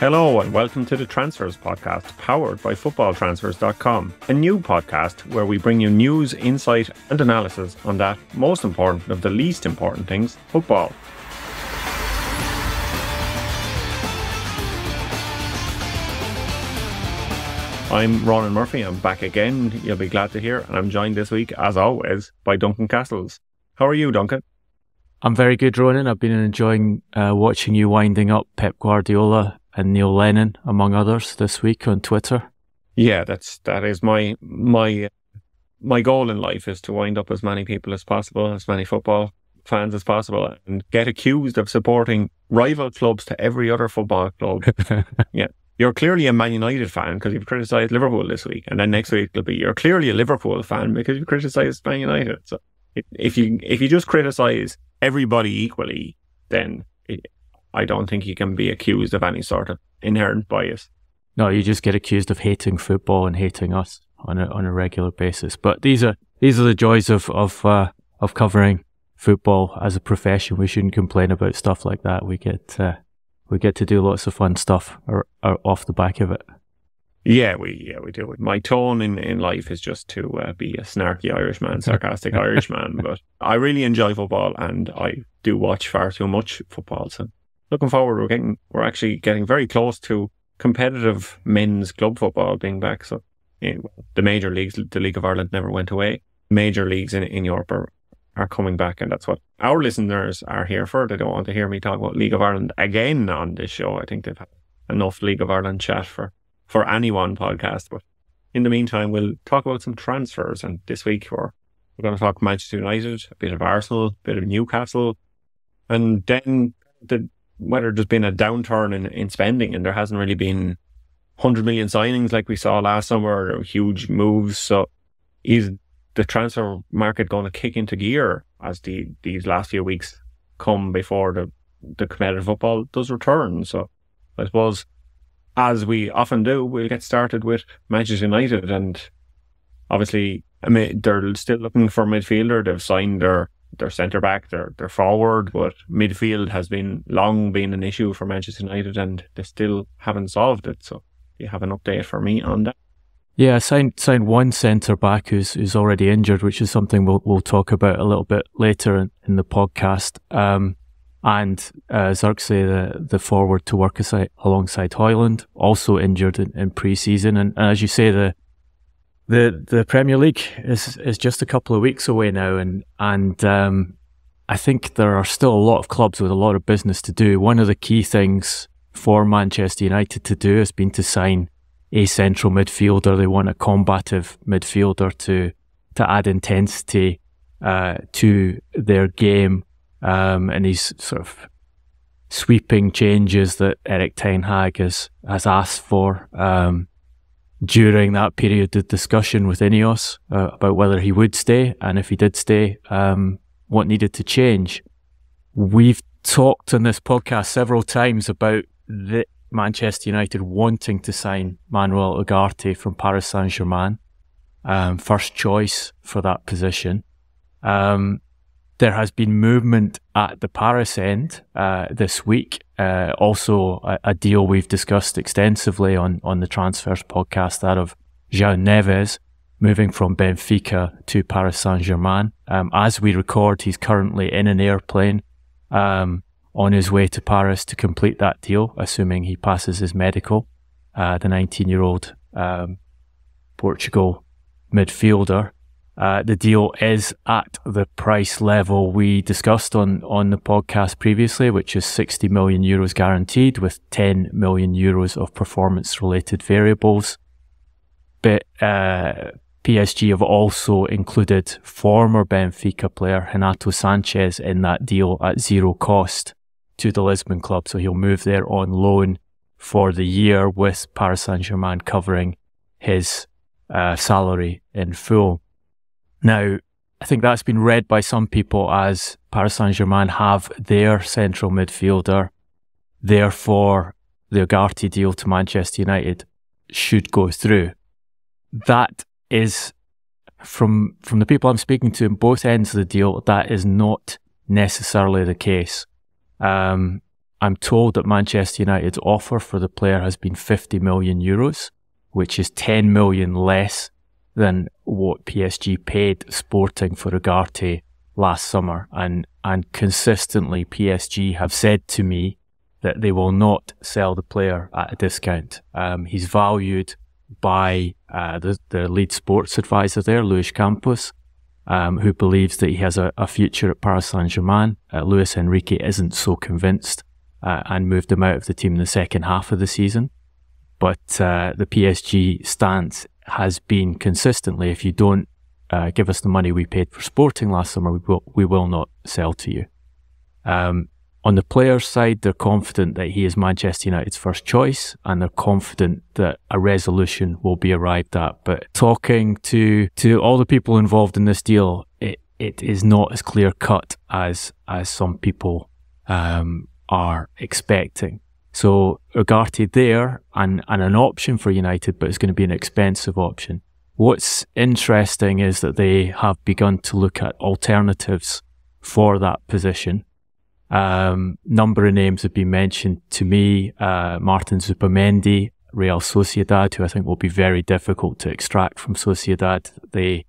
Hello and welcome to the Transfers Podcast, powered by FootballTransfers.com, a new podcast where we bring you news, insight, and analysis on that most important of the least important things football. I'm Ronan Murphy. I'm back again. You'll be glad to hear. And I'm joined this week, as always, by Duncan Castles. How are you, Duncan? I'm very good, Ronan. I've been enjoying uh, watching you winding up Pep Guardiola and Neil Lennon, among others, this week on Twitter. Yeah, that's that is my my my goal in life is to wind up as many people as possible, as many football fans as possible, and get accused of supporting rival clubs to every other football club. yeah. You're clearly a Man United fan because you've criticised Liverpool this week, and then next week it'll be you're clearly a Liverpool fan because you've criticised Man United. So if you if you just criticise everybody equally, then I don't think he can be accused of any sort of inherent bias. No, you just get accused of hating football and hating us on a on a regular basis. But these are these are the joys of of uh, of covering football as a profession. We shouldn't complain about stuff like that. We get uh, we get to do lots of fun stuff or, or off the back of it. Yeah, we yeah we do. My tone in, in life is just to uh, be a snarky Irishman, sarcastic Irishman. But I really enjoy football, and I do watch far too much football. So looking forward. We're getting, we're actually getting very close to competitive men's club football being back. So yeah, the major leagues, the League of Ireland never went away. Major leagues in, in Europe are, are coming back, and that's what our listeners are here for. They don't want to hear me talk about League of Ireland again on this show. I think they've had enough League of Ireland chat for, for any one podcast. But in the meantime, we'll talk about some transfers. And this week, we're, we're going to talk Manchester United, a bit of Arsenal, a bit of Newcastle, and then the whether there's been a downturn in, in spending and there hasn't really been 100 million signings like we saw last summer or huge moves. So is the transfer market going to kick into gear as the these last few weeks come before the, the competitive football does return? So I suppose as we often do, we'll get started with Manchester United and obviously I mean, they're still looking for a midfielder. They've signed their their centre back, their their forward, but midfield has been long been an issue for Manchester United, and they still haven't solved it. So, you have an update for me on that? Yeah, I signed signed one centre back who's who's already injured, which is something we'll we'll talk about a little bit later in, in the podcast. Um, and uh, Zirkzee, the the forward to work aside, alongside Højlund, also injured in, in pre-season, and, and as you say, the the the Premier League is is just a couple of weeks away now, and and um, I think there are still a lot of clubs with a lot of business to do. One of the key things for Manchester United to do has been to sign a central midfielder. They want a combative midfielder to to add intensity uh, to their game, um, and these sort of sweeping changes that Erik Ten Hag has has asked for. Um, during that period of discussion with Ineos uh, about whether he would stay and if he did stay, um, what needed to change. We've talked on this podcast several times about the Manchester United wanting to sign Manuel Ugarte from Paris Saint Germain, um, first choice for that position. Um, there has been movement at the Paris end uh, this week. Uh, also, a, a, deal we've discussed extensively on, on the Transfers podcast, that of João Neves moving from Benfica to Paris Saint Germain. Um, as we record, he's currently in an airplane um, on his way to Paris to complete that deal, assuming he passes his medical. Uh, the 19 year old um, Portugal midfielder. Uh, the deal is at the price level we discussed on, on the podcast previously, which is 60 million euros guaranteed with 10 million euros of performance related variables. But uh, PSG have also included former Benfica player Renato Sanches in that deal at zero cost to the Lisbon club. So he'll move there on loan for the year with Paris Saint Germain covering his uh, salary in full. Now, I think that's been read by some people as Paris Saint Germain have their central midfielder. Therefore, the Ugarte deal to Manchester United should go through. That is, from from the people I'm speaking to in both ends of the deal, that is not necessarily the case. Um, I'm told that Manchester United's offer for the player has been 50 million euros, which is 10 million less than what PSG paid Sporting for Ugarte last summer. And, and consistently, PSG have said to me that they will not sell the player at a discount. Um, he's valued by uh, the, the lead sports advisor there, Luis Campos, um, who believes that he has a, a future at Paris Saint Germain. Uh, Luis Enrique isn't so convinced uh, and moved him out of the team in the second half of the season. But uh, the PSG stance has been consistently if you don't uh, give us the money we paid for Sporting last summer, we will, we will not sell to you. Um, on the players' side, they're confident that he is Manchester United's first choice and they're confident that a resolution will be arrived at. But talking to, to all the people involved in this deal, it, it is not as clear cut as, as some people um, are expecting. So Ugarte there and, and an option for United, but it's going to be an expensive option. What's interesting is that they have begun to look at alternatives for that position. Um, number of names have been mentioned to me. Uh, Martin Zubimendi, Real Sociedad, who I think will be very difficult to extract from Sociedad. They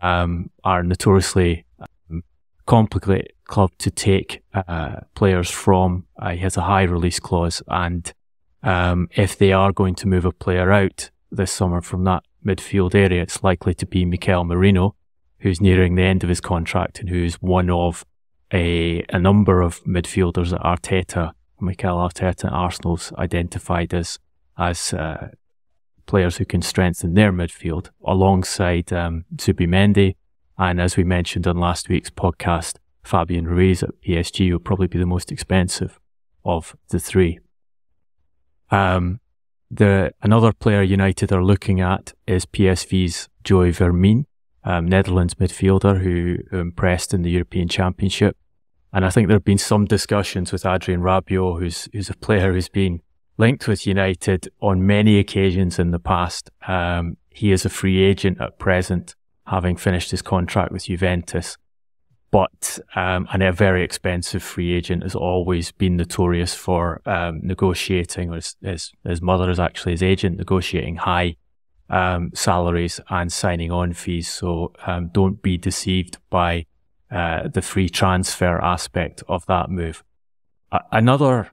um, are notoriously complicated club to take uh, players from. Uh, he has a high release clause, and um, if they are going to move a player out this summer from that midfield area, it's likely to be Mikel Merino, who's nearing the end of his contract and who's one of a, a number of midfielders that Arteta, Mikel Arteta, Arsenal's identified as as uh, players who can strengthen their midfield alongside um, Zubimendi. And as we mentioned on last week's podcast, Fabian Ruiz at PSG will probably be the most expensive of the three. Um, the another player United are looking at is PSV's Joey Veerman, um, Netherlands midfielder who impressed in the European Championship. And I think there have been some discussions with Adrien Rabiot, who's who's a player who's been linked with United on many occasions in the past. Um, he is a free agent at present, having finished his contract with Juventus but um, and a very expensive free agent has always been notorious for um, negotiating, or his, his, his mother is actually his agent, negotiating high um, salaries and signing on fees. So um, don't be deceived by uh, the free transfer aspect of that move. Another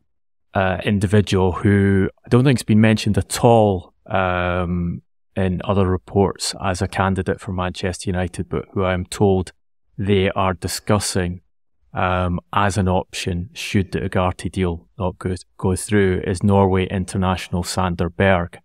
uh, individual who I don't think has been mentioned at all um, in other reports as a candidate for Manchester United, but who I'm told they are discussing um, as an option should the Ugarte deal not go, go through is Norway international Sander Berge.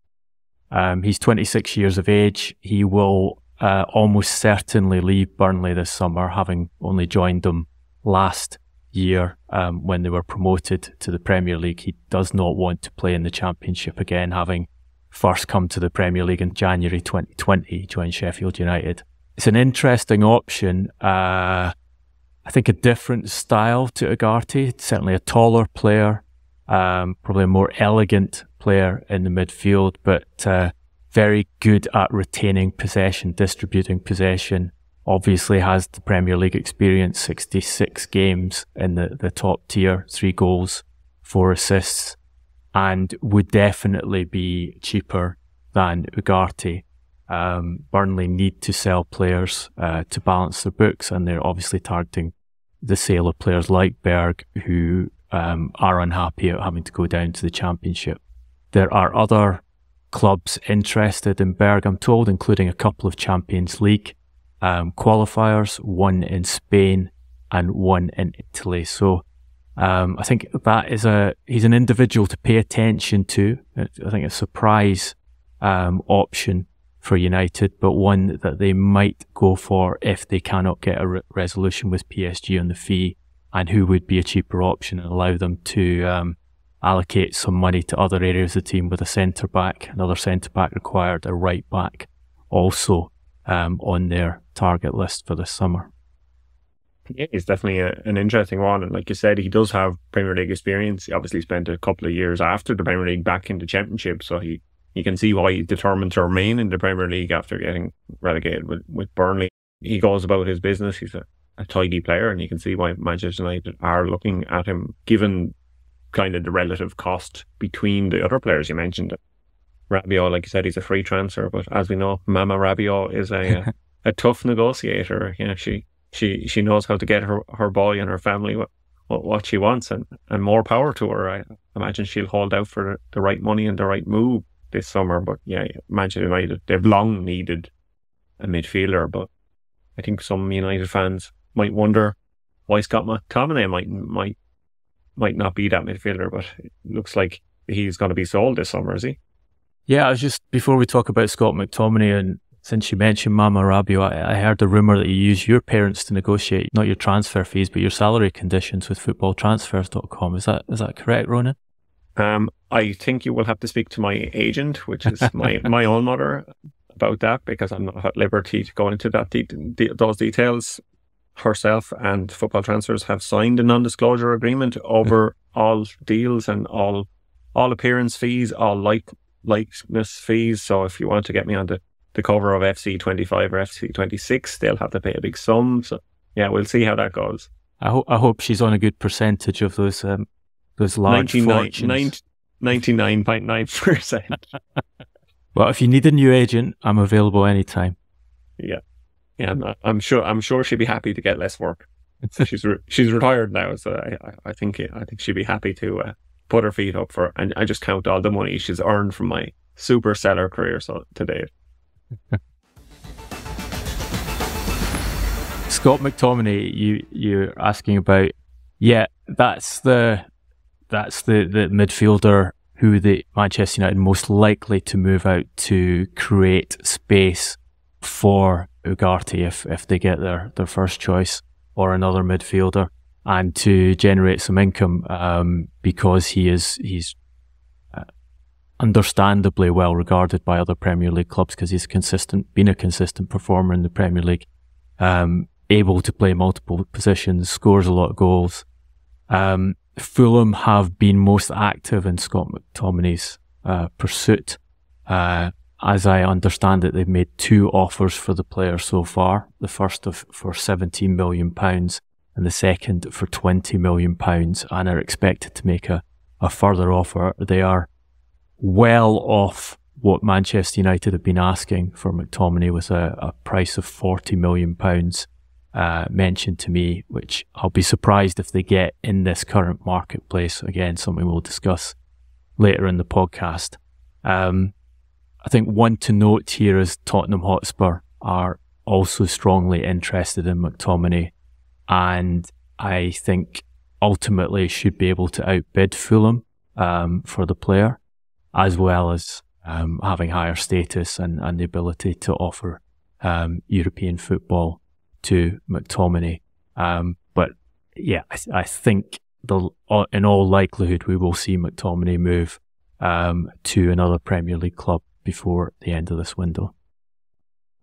Um, he's 26 years of age. He will uh, almost certainly leave Burnley this summer, having only joined them last year um, when they were promoted to the Premier League. He does not want to play in the Championship again, having first come to the Premier League in January 2020. He joined Sheffield United it's an interesting option. Uh, I think a different style to Ugarte, certainly a taller player, um, probably a more elegant player in the midfield, but uh, very good at retaining possession, distributing possession. Obviously has the Premier League experience, 66 games in the, the top tier, three goals, four assists, and would definitely be cheaper than Ugarte. Um, Burnley need to sell players uh, to balance their books, and they're obviously targeting the sale of players like Berge, who um, are unhappy at having to go down to the Championship. There are other clubs interested in Berge, I'm told, including a couple of Champions League um, qualifiers, one in Spain and one in Italy. So um, I think that is a he's an individual to pay attention to. I think a surprise um, option for United, but one that they might go for if they cannot get a re- resolution with PSG on the fee, and who would be a cheaper option and allow them to um, allocate some money to other areas of the team with a centre back, another centre back required, a right back also um, on their target list for this summer. Yeah, he's definitely a, an interesting one. And like you said, he does have Premier League experience. He obviously spent a couple of years after the Premier League back in the Championship. So he you can see why he's determined to remain in the Premier League after getting relegated with, with Burnley. He goes about his business. He's a, a tidy player, and you can see why Manchester United are looking at him, given kind of the relative cost between the other players you mentioned. Rabiot, like you said, he's a free transfer, but as we know, Mama Rabiot is a a tough negotiator. You know, she she she knows how to get her, her boy and her family what, what, she wants, and, and more power to her. I imagine she'll hold out for the right money and the right move this summer. But yeah, Manchester United they've long needed a midfielder, but I think some United fans might wonder why Scott McTominay might might might not be that midfielder, but it looks like he's going to be sold this summer, is he? Yeah, I was just before we talk about Scott McTominay, and since you mentioned Mama Rabiot, I, I heard the rumor that you use your parents to negotiate not your transfer fees but your salary conditions with footballtransfers.com. Is that is that correct, Ronan? Um, I think you will have to speak to my agent, which is my my own mother, about that because I'm not at liberty to go into that de- de- those details. Herself and Football Transfers have signed a non-disclosure agreement over all deals and all all appearance fees, all like likeness fees. So if you want to get me on the, the cover of FC 25 or FC 26, they'll have to pay a big sum. So yeah, we'll see how that goes. I hope I hope she's on a good percentage of those um, those large 99, fortunes. 99.9%. well, if you need a new agent, I'm available anytime. Yeah. Yeah, I'm, not, I'm sure I'm sure she'd be happy to get less work. she's re- she's retired now, so I, I, think I think she'd be happy to uh, put her feet up for, and I just count all the money she's earned from my super seller career so to date. Scott McTominay, you you're asking about, yeah, that's the that's the the midfielder who the Manchester United most likely to move out to create space for Ugarte if if they get their their first choice or another midfielder and to generate some income um, because he is he's understandably well regarded by other Premier League clubs because he's consistent, been a consistent performer in the Premier League, um, able to play multiple positions, scores a lot of goals. Um, Fulham have been most active in Scott McTominay's uh, pursuit. Uh, as I understand it, they've made two offers for the player so far. The first of for 17 million pounds and the second for 20 million pounds and are expected to make a, a further offer. They are well off what Manchester United have been asking for McTominay with a, a price of 40 million pounds uh, mentioned to me, which I'll be surprised if they get in this current marketplace. Again, something we'll discuss later in the podcast. Um, I think one to note here is Tottenham Hotspur are also strongly interested in McTominay and I think ultimately should be able to outbid Fulham um, for the player, as well as um, having higher status and, and the ability to offer um, European football to McTominay. Um, but yeah, I, I, think the, in all likelihood we will see McTominay move um, to another Premier League club before the end of this window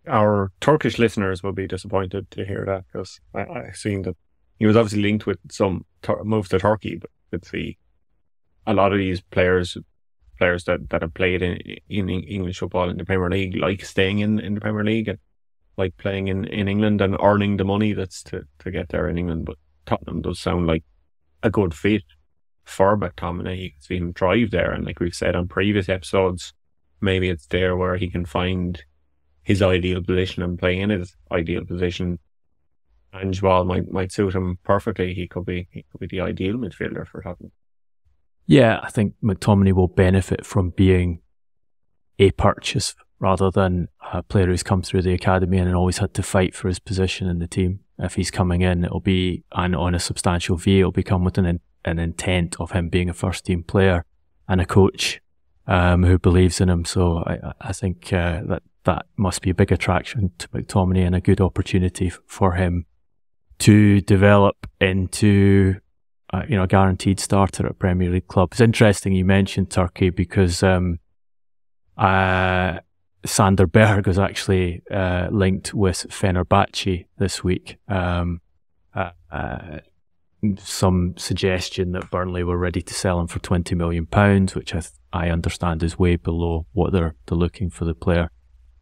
our Turkish listeners will be disappointed to hear that because I, I seen that he was obviously linked with some tur- moves to Turkey, but with the a lot of these players, players that, that have played in, in English football in the Premier League, like staying in, in the Premier League and like playing in, in England and earning the money that's to, to get there in England. But Tottenham does sound like a good fit for McTominay. He can see him thrive there. And like we've said on previous episodes, maybe it's there where he can find his ideal position and play in his ideal position. And Joel might might suit him perfectly. He could be he could be the ideal midfielder for Tottenham. Yeah, I think McTominay will benefit from being a purchase rather than a player who's come through the academy and always had to fight for his position in the team. If he's coming in, it'll be and on a substantial fee. It'll become with an an intent of him being a first team player and a coach um, who believes in him. So I, I think uh, that that must be a big attraction to McTominay and a good opportunity for him to develop into you know a guaranteed starter at Premier League club. It's interesting you mentioned Turkey because um, uh, Sander Berge was actually uh, linked with Fenerbahce this week. Um, uh, uh, some suggestion that Burnley were ready to sell him for twenty million pounds, which I, I understand is way below what they're they're looking for the player.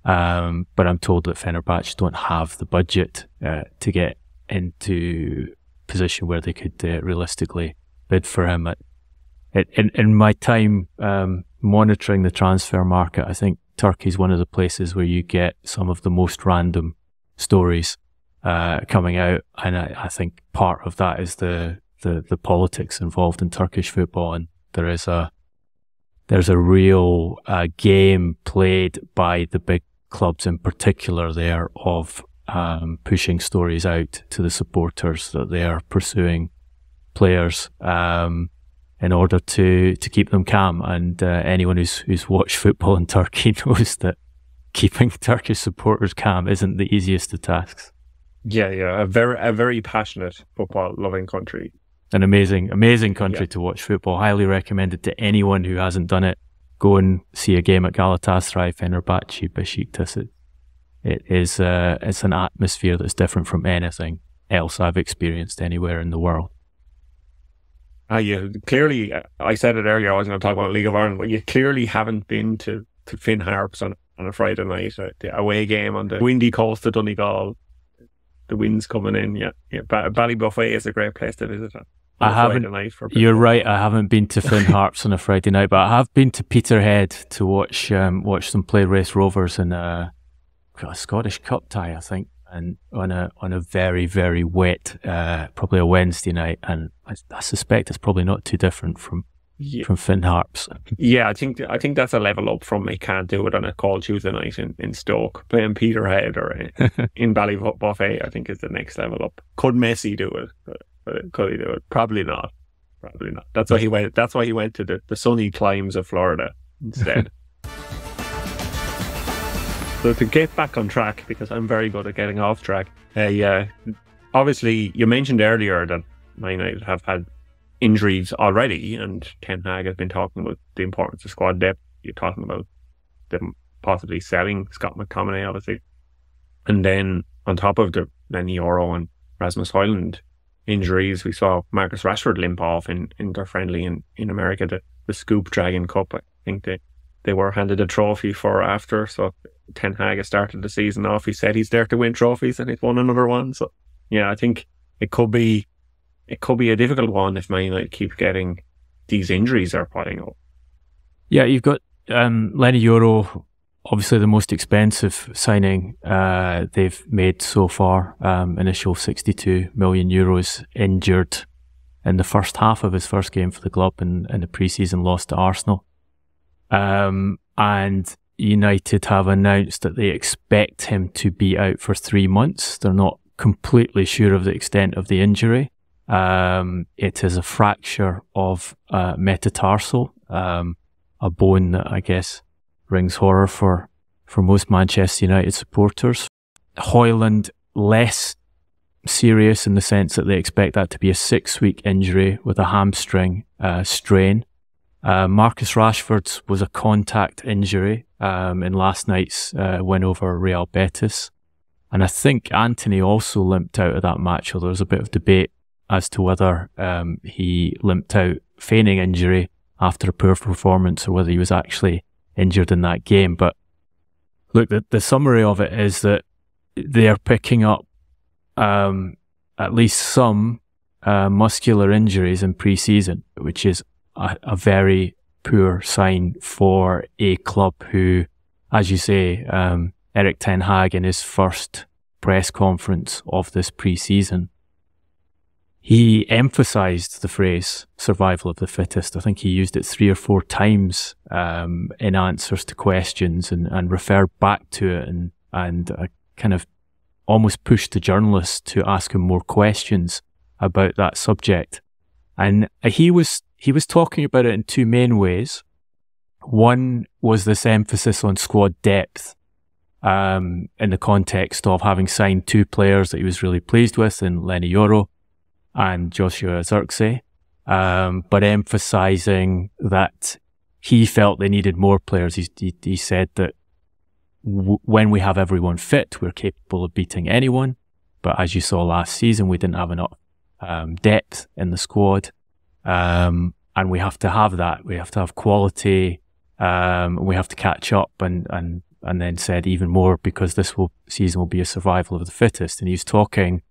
Um, but I'm told that Fenerbahce don't have the budget uh, to get into position where they could uh, realistically bid for him. At in in my time um, monitoring the transfer market, I think Turkey is one of the places where you get some of the most random stories uh, coming out, and I, I, think part of that is the, the the politics involved in Turkish football, and there is a there's a real uh, game played by the big clubs in particular there of um, pushing stories out to the supporters that they are pursuing players um, in order to to keep them calm. And uh, anyone who's who's watched football in Turkey knows that keeping Turkish supporters calm isn't the easiest of tasks. Yeah, yeah, a very a very passionate football loving country. An amazing, amazing country yeah. to watch football. Highly recommended to anyone who hasn't done it. Go and see a game at Galatasaray, Fenerbahce, Besiktas. It, it is uh, it's an atmosphere that's different from anything else I've experienced anywhere in the world. Uh, you clearly, I said it earlier, I was going to talk about League of Ireland, but you clearly haven't been to, to Finn Harps on, on a Friday night, uh, the away game on the windy coast of Donegal. The wind's coming in. Yeah, yeah. Ba- Ballybofey is a great place to visit. I haven't. You're right. I haven't been to Finn Harps on a Friday night, but I have been to Peterhead to watch um, watch them play Raith Rovers in a, a Scottish Cup tie, I think and on a on a very very wet, uh, probably a Wednesday night, and I, I, suspect it's probably not too different from yeah. from Finn Harps. Yeah, I think I think that's a level up from they can't do it on a cold Tuesday night in, in Stoke playing Peterhead or in Ballybofey. I think is the next level up. Could Messi do it? Could he do it? Probably not. Probably not. That's why he went. That's why he went to the, the sunny climes of Florida instead. So to get back on track, because I'm very good at getting off track, uh, yeah, obviously you mentioned earlier that Man United have had injuries already, and Ten Hag has been talking about the importance of squad depth. You're talking about them possibly selling Scott McTominay, obviously, and then on top of the Leny Yoro and Rasmus Højlund injuries, we saw Marcus Rashford limp off in, in their friendly in, in America, the, the Snapdragon Cup. I think they they were handed a trophy for after. So Ten Hag started the season off. He said he's there to win trophies, and he's won another one. So yeah, I think it could be it could be a difficult one if Man United keep getting these injuries are piling up. Yeah, you've got um, Leny Yoro, obviously the most expensive signing uh, they've made so far. Um, initial 62 million euros injured in the first half of his first game for the club in, in the preseason loss to Arsenal. Um, and United have announced that they expect him to be out for three months. They're not completely sure of the extent of the injury. Um, it is a fracture of uh, metatarsal, um, a bone that I guess rings horror for, for most Manchester United supporters. Højlund less serious in the sense that they expect that to be a six week injury with a hamstring uh, strain. Uh, Marcus Rashford was a contact injury um, in last night's uh, win over Real Betis. And I think Antony also limped out of that match, although there was a bit of debate as to whether um, he limped out feigning injury after a poor performance or whether he was actually injured in that game. But look, the, the summary of it is that they are picking up um, at least some uh, muscular injuries in pre-season, which is a, a very poor sign for a club who, as you say, um, Erik Ten Hag in his first press conference of this pre-season, he emphasized the phrase survival of the fittest. I think he used it three or four times um, in answers to questions and, and referred back to it and, and uh, kind of almost pushed the journalists to ask him more questions about that subject. And he was he was talking about it in two main ways. One was this emphasis on squad depth um, in the context of having signed two players that he was really pleased with in Leny Yoro and Joshua Zirkzee, um, but emphasizing that he felt they needed more players. He, he, he said that w- when we have everyone fit, we're capable of beating anyone. But as you saw last season, we didn't have enough um, depth in the squad. Um, and we have to have that. We have to have quality. Um, we have to catch up and, and, and then said even more because this will, season will be a survival of the fittest. And he's talking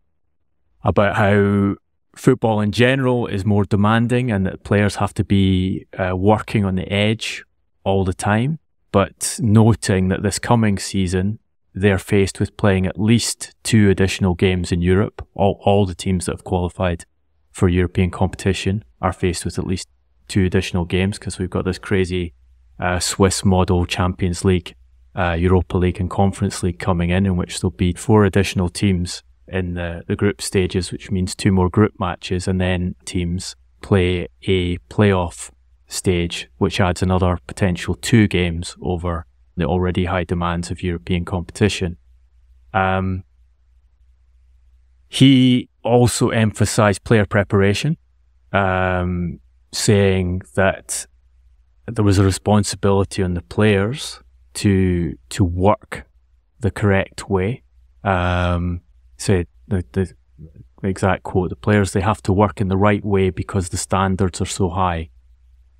about how football in general is more demanding and that players have to be uh, working on the edge all the time. But noting that this coming season, they're faced with playing at least two additional games in Europe. All, all the teams that have qualified for European competition are faced with at least two additional games because we've got this crazy uh, Swiss model Champions League, uh, Europa League, and Conference League coming in, in which there'll be four additional teams in the, the group stages, which means two more group matches, and then teams play a playoff stage, which adds another potential two games over the already high demands of European competition. Um, he also emphasized player preparation, um, saying that there was a responsibility on the players to to work the correct way. Um, say the, the exact quote: "The players they have to work in the right way because the standards are so high,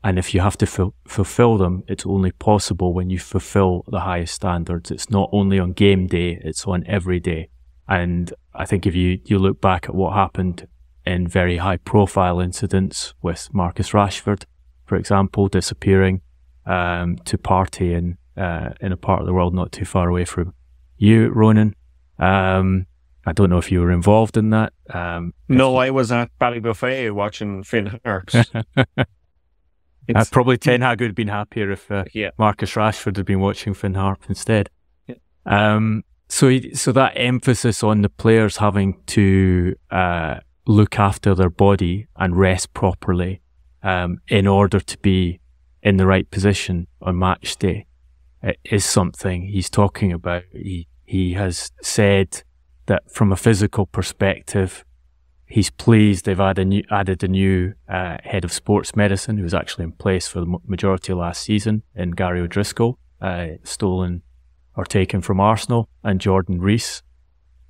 and if you have to f- fulfill them, it's only possible when you fulfill the highest standards. It's not only on game day; it's on every day." And I think if you you look back at what happened in very high profile incidents with Marcus Rashford, for example, disappearing um, to party in uh, in a part of the world not too far away from you, Ronan. Um, I don't know if you were involved in that. Um, no, I was at Ballybofey watching Finn Harps. uh, probably Ten Hag would have been happier if uh, yeah. Marcus Rashford had been watching Finn Harp instead. Yeah. Um, so, so that emphasis on the players having to uh, look after their body and rest properly um, in order to be in the right position on match day is something he's talking about. He he has said that from a physical perspective, he's pleased they've added a new, added a new uh, head of sports medicine who was actually in place for the majority of last season in Gary O'Driscoll, uh, stolen or taken from Arsenal, and Jordan Rees,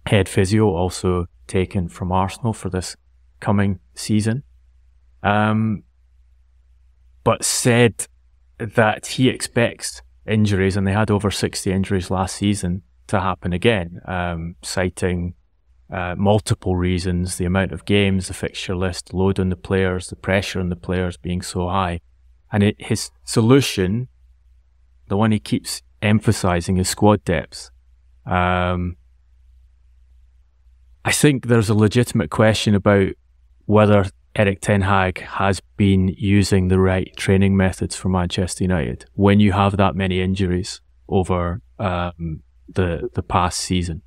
head physio, also taken from Arsenal for this coming season. Um, but said that he expects injuries, and they had over 60 injuries last season, to happen again, um, citing uh, multiple reasons the amount of games, the fixture list, load on the players, the pressure on the players being so high. And it, his solution, the one he keeps emphasizing, is squad depth. Um, I think there's a legitimate question about whether Erik Ten Hag has been using the right training methods for Manchester United when you have that many injuries over um, the the past season.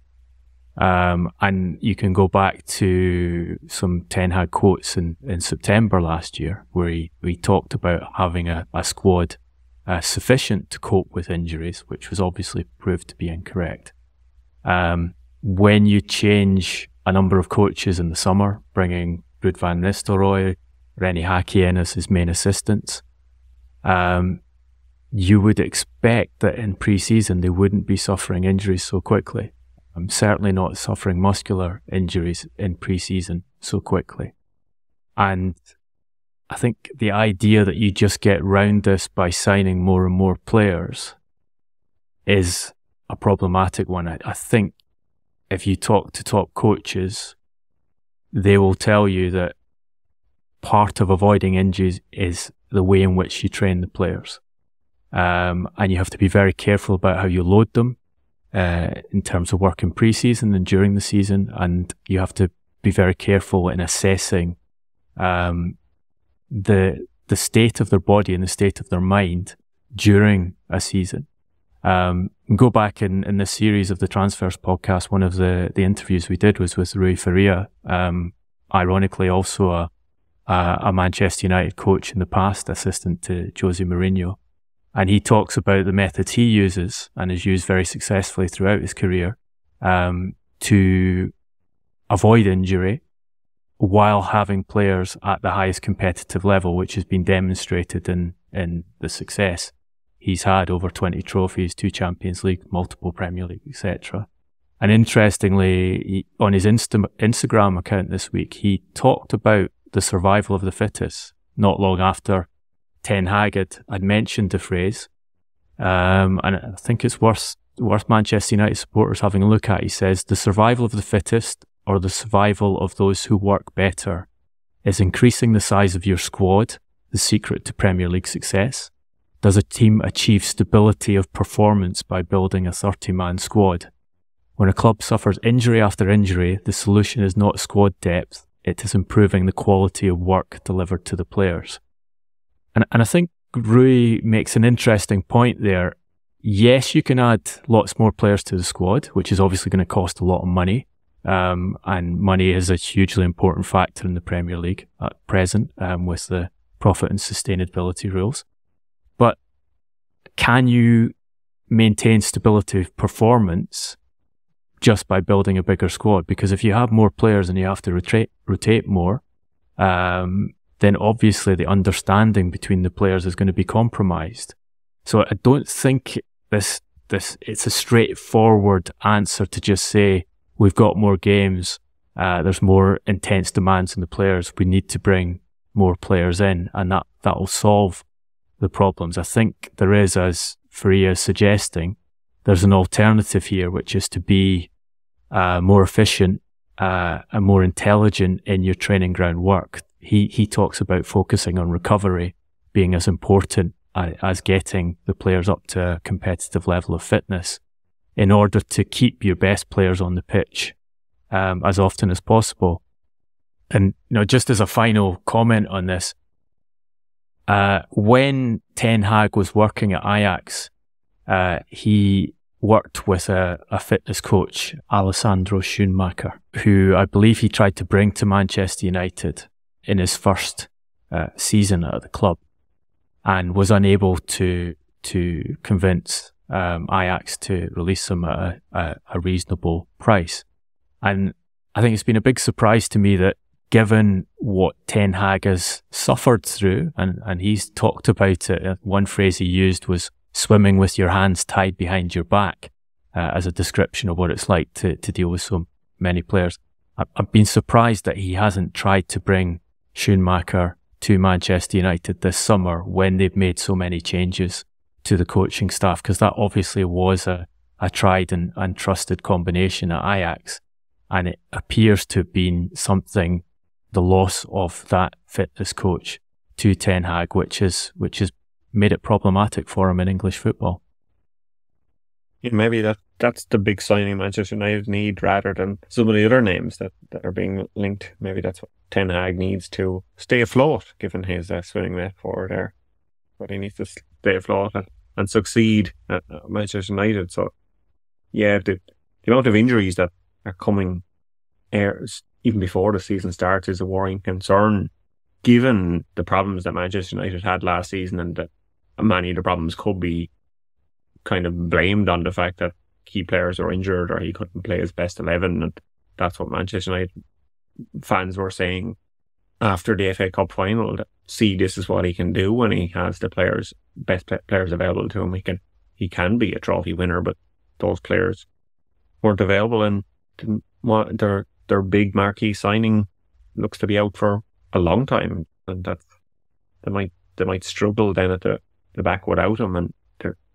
Um, and you can go back to some Ten Hag quotes in, in September last year, where he, he talked about having a, a squad uh, sufficient to cope with injuries, which was obviously proved to be incorrect. Um, when you change a number of coaches in the summer, bringing Ruud van Nistelrooy, René Hake as his main assistants. Um, you would expect that in pre-season they wouldn't be suffering injuries so quickly. I'm certainly not suffering muscular injuries in pre-season so quickly. And I think the idea that you just get round this by signing more and more players is a problematic one. I, I think if you talk to top coaches, they will tell you that part of avoiding injuries is the way in which you train the players. Um, and you have to be very careful about how you load them uh, in terms of work in preseason and during the season. And you have to be very careful in assessing um, the the state of their body and the state of their mind during a season. Um, go back in, in this series of the Transfers podcast, one of the, the interviews we did was with Rui Faria, um, ironically also a, a, a, Manchester United coach in the past, assistant to Jose Mourinho. And he talks about the methods he uses and has used very successfully throughout his career um, to avoid injury while having players at the highest competitive level, which has been demonstrated in, in the success he's had over 20 trophies, two Champions League, multiple Premier League, etc. And interestingly, he, on his Insta- Instagram account this week, he talked about the survival of the fittest not long after Ten Hag had, had mentioned the phrase. Um, and I think it's worth, worth Manchester United supporters having a look at. He says, the survival of the fittest or the survival of those who work better Is increasing the size of your squad the secret to Premier League success? Does a team achieve stability of performance by building a 30 man squad? When a club suffers injury after injury, the solution is not squad depth, it is improving the quality of work delivered to the players. And, and I think Rui makes an interesting point there. Yes, you can add lots more players to the squad, which is obviously going to cost a lot of money. Um, and money is a hugely important factor in the Premier League at present um, with the profit and sustainability rules. Can you maintain stability of performance just by building a bigger squad? Because if you have more players and you have to rotate, rotate more, um, then obviously the understanding between the players is going to be compromised. So I don't think this this it's a straightforward answer to just say we've got more games, uh, there's more intense demands on the players. We need to bring more players in, and that that will solve the problems. I think there is, as Faria is suggesting, there's an alternative here, which is to be uh, more efficient uh, and more intelligent in your training ground work he he talks about focusing on recovery being as important as getting the players up to a competitive level of fitness in order to keep your best players on the pitch um, as often as possible. And you know, just as a final comment on this, uh, when Ten Hag was working at Ajax, uh, he worked with a, a, fitness coach, Alessandro Schoenmaker, who I believe he tried to bring to Manchester United in his first uh, season at the club and was unable to to convince um, Ajax to release him at a, a, reasonable price. And I think it's been a big surprise to me that given what Ten Hag has suffered through, and, and he's talked about it, uh, one phrase he used was swimming with your hands tied behind your back uh, as a description of what it's like to, to deal with so many players. I've been surprised that he hasn't tried to bring Schoenmaker to Manchester United this summer when they've made so many changes to the coaching staff, because that obviously was a, a tried and, and trusted combination at Ajax. And it appears to have been something, the loss of that fitness coach to Ten Hag, which is, which has made it problematic for him in English football. Yeah, maybe that that's the big signing Manchester United need rather than some of the other names that, that are being linked. Maybe that's what Ten Hag needs to stay afloat, given his uh, swimming metaphor there. But he needs to stay afloat and, and succeed at Manchester United. So, yeah, the, the amount of injuries that are coming even before the season starts is a worrying concern, given the problems that Manchester United had last season and that many of the problems could be kind of blamed on the fact that key players were injured or he couldn't play his best 11. And that's what Manchester United fans were saying after the FA Cup final see this is what he can do when he has the players, best players available to him. He can, he can be a trophy winner, but those players weren't available and didn't want their, their big marquee signing looks to be out for a long time. And that's, they might, they might struggle then at the, the back without him. And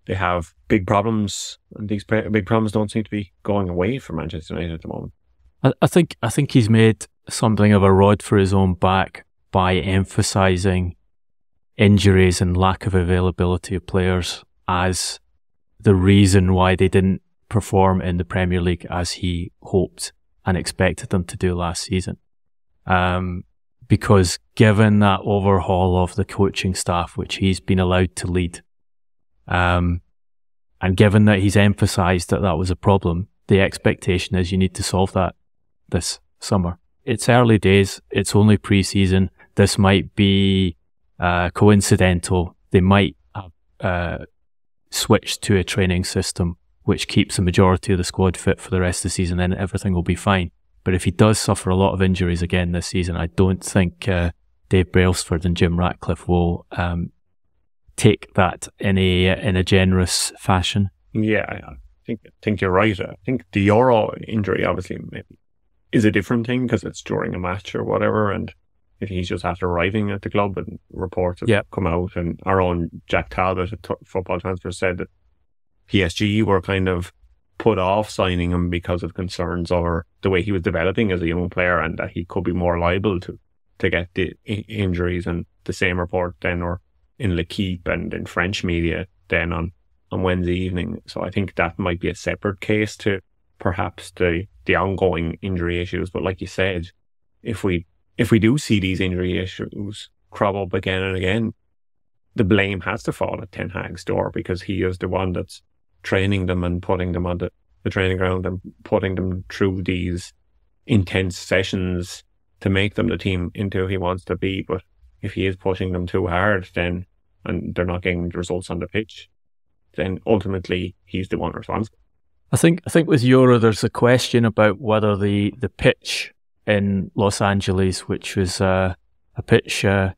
they have big problems, and these big problems don't seem to be going away for Manchester United at the moment. I, I think I think he's made something of a rod for his own back by emphasising injuries and lack of availability of players as the reason why they didn't perform in the Premier League as he hoped and expected them to do last season. Um, because given that overhaul of the coaching staff, which he's been allowed to lead, um, and given that he's emphasized that that was a problem, the expectation is you need to solve that this summer. It's early days. It's only preseason. This might be uh, coincidental. They might have uh, switched to a training system which keeps the majority of the squad fit for the rest of the season. Then everything will be fine. But if he does suffer a lot of injuries again this season, I don't think uh, Dave Brailsford and Jim Ratcliffe will um, take that in a in a generous fashion. Yeah, I think I think you're right. I think the Yoro injury obviously maybe is a different thing because it's during a match or whatever, and if he's just after arriving at the club and reports have yep. come out, and our own Jack Talbot at Football Transfer said that PSG were kind of put off signing him because of concerns over the way he was developing as a young player and that he could be more liable to to get the injuries and the same report then or in L'Equipe and in French media then on, on Wednesday evening. So I think that might be a separate case to perhaps the, the ongoing injury issues. But like you said, if we if we do see these injury issues crop up again and again, the blame has to fall at Ten Hag's door because he is the one that's training them and putting them on the, the training ground and putting them through these intense sessions to make them the team into he wants to be. But if he is pushing them too hard, then and they're not getting the results on the pitch, then ultimately he's the one responsible. I think I think with Yoro, there's a question about whether the the pitch in Los Angeles, which was uh, a pitch uh,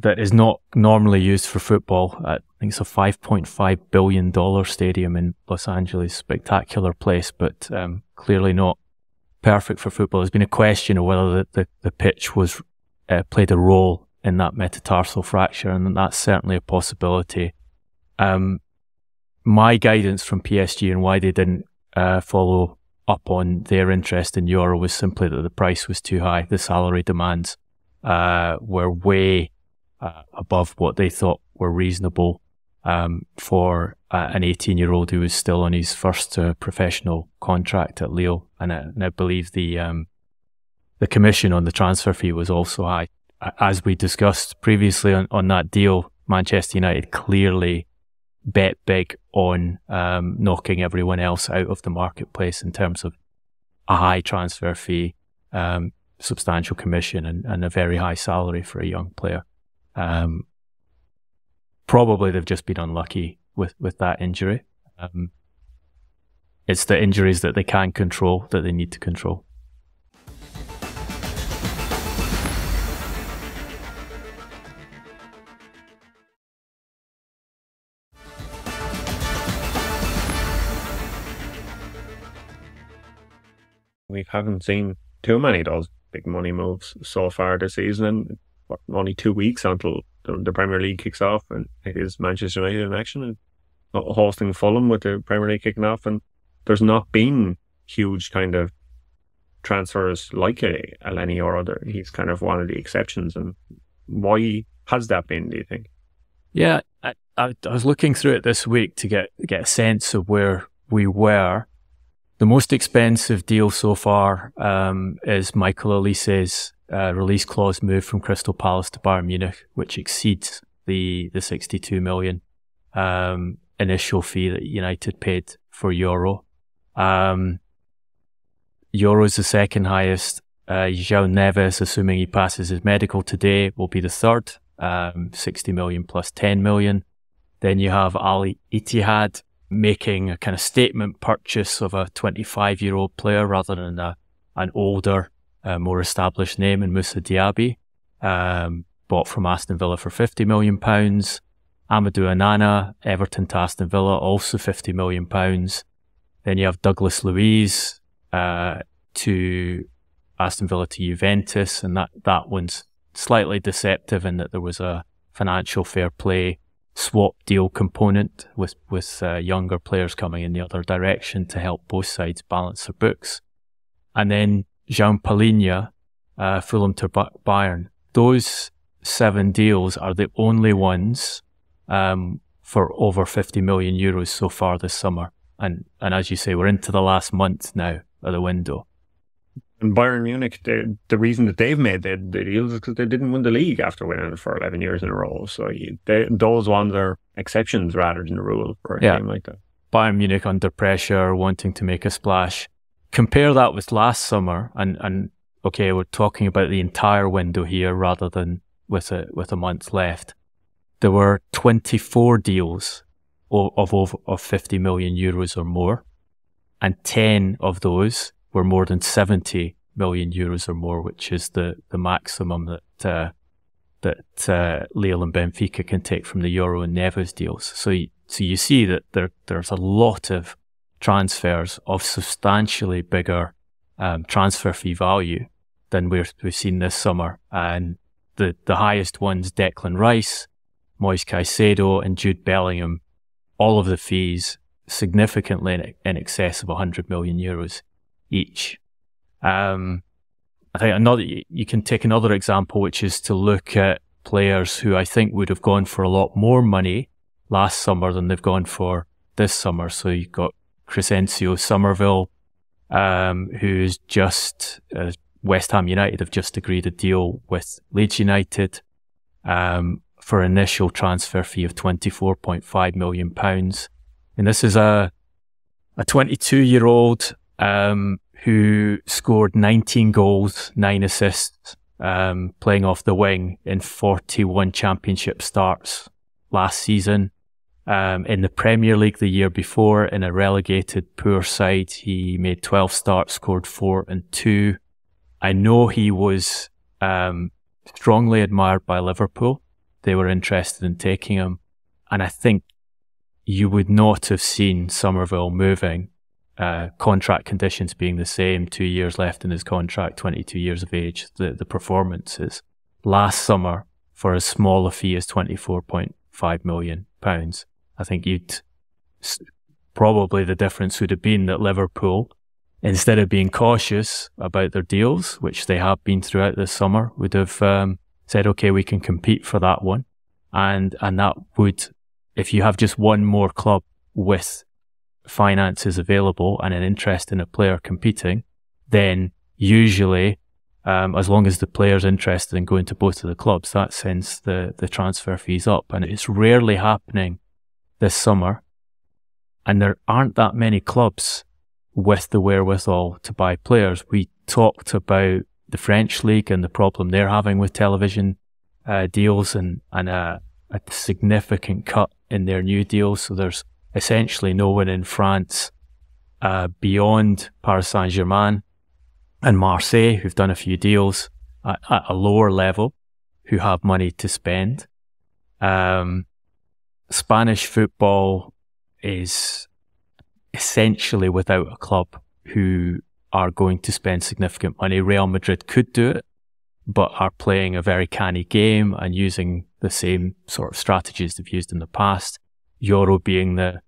that is not normally used for football. I think it's a $5.5 billion stadium in Los Angeles. Spectacular place, but um, clearly not perfect for football. There's been a question of whether the, the, the pitch was uh, played a role in that metatarsal fracture, and that's certainly a possibility. Um, my guidance from PSG and why they didn't uh, follow up on their interest in Yoro was simply that the price was too high. The salary demands uh, were way uh, above what they thought were reasonable um, for uh, an 18 year old who was still on his first uh, professional contract at Lille. And, I, and I believe the, um, the commission on the transfer fee was also high. As we discussed previously on, on that deal, Manchester United clearly bet big on um, knocking everyone else out of the marketplace in terms of a high transfer fee, um, substantial commission, and, and, a very high salary for a young player. Um, probably they've just been unlucky with, with that injury. Um, it's the injuries that they can control that they need to control. We haven't seen too many of those big money moves so far this season. And what, only two weeks until the, Premier League kicks off, and it is Manchester United in action and hosting Fulham with the Premier League kicking off. And there's not been huge kind of transfers like a Elneny or other. He's kind of one of the exceptions. And why has that been? Do you think? Yeah, I, I, I was looking through it this week to get get a sense of where we were. The most expensive deal so far um, is Michael Olise's uh, release clause move from Crystal Palace to Bayern Munich, which exceeds the the 62 million um, initial fee that United paid for Yoro. Um, Yoro is the second highest. Uh, João Neves, assuming he passes his medical today, will be the third, um, 60 million plus 10 million. Then you have Al Ittihad making a kind of statement purchase of a 25 year old player rather than a, an older a more established name in Moussa Diaby, um, bought from Aston Villa for £50 million. Amadou Onana, Everton to Aston Villa, also £50 million. Then you have Douglas Luiz uh, to Aston Villa to Juventus, and that, that one's slightly deceptive in that there was a financial fair play swap deal component with with uh, younger players coming in the other direction to help both sides balance their books. And then João Palhinha, uh, Fulham to Bayern. Those seven deals are the only ones um, for over 50 million euros so far this summer. And, and as you say, we're into the last month now of the window. And Bayern Munich, the, the reason that they've made the, the deals is because they didn't win the league after winning it for 11 years in a row. So you, they, those ones are exceptions rather than the rule for a yeah. game like that. Bayern Munich under pressure, wanting to make a splash compare that with last summer and, and okay, we're talking about the entire window here rather than with a, with a month left. There were 24 deals of, of, of 50 million euros or more, and 10 of those were more than 70 million euros or more, which is the, the maximum that, uh, that, uh, Lille and Benfica can take from the Yoro and Neves deals. So, you, so you see that there, there's a lot of transfers of substantially bigger um, transfer fee value than we've, we've seen this summer. And the, the highest ones, Declan Rice, Moise Caicedo, and Jude Bellingham, all of the fees significantly in, in excess of 100 million euros each. Um, I think another, you can take another example, which is to look at players who I think would have gone for a lot more money last summer than they've gone for this summer. So you've got Crysencio Summerville, um, who's just, uh, West Ham United have just agreed a deal with Leeds United, um, for initial transfer fee of 24.5 million pounds. And this is a, a 22 year old, um, who scored 19 goals, nine assists, um, playing off the wing in 41 championship starts last season. Um, in the Premier League the year before, in a relegated poor side, he made 12 starts, scored four and two. I know he was um, strongly admired by Liverpool. They were interested in taking him. And I think you would not have seen Summerville moving uh, contract conditions being the same, two years left in his contract, 22 years of age, the, the performances last summer for as small a fee as 24.5 million pounds. I think you'd probably the difference would have been that Liverpool, instead of being cautious about their deals, which they have been throughout this summer, would have um, said, okay, we can compete for that one. And, and that would, if you have just one more club with finances available and an interest in a player competing, then usually, um, as long as the player's interested in going to both of the clubs, that sends the, the transfer fees up. And it's rarely happening this summer. And there aren't that many clubs with the wherewithal to buy players. We talked about the French league and the problem they're having with television uh, deals and, and a, a significant cut in their new deals. So there's essentially no one in France uh, beyond Paris Saint Germain and Marseille, who've done a few deals at, at a lower level, who have money to spend. Um, Spanish football is essentially without a club who are going to spend significant money. Real Madrid could do it, but are playing a very canny game and using the same sort of strategies they've used in the past. Yoro being the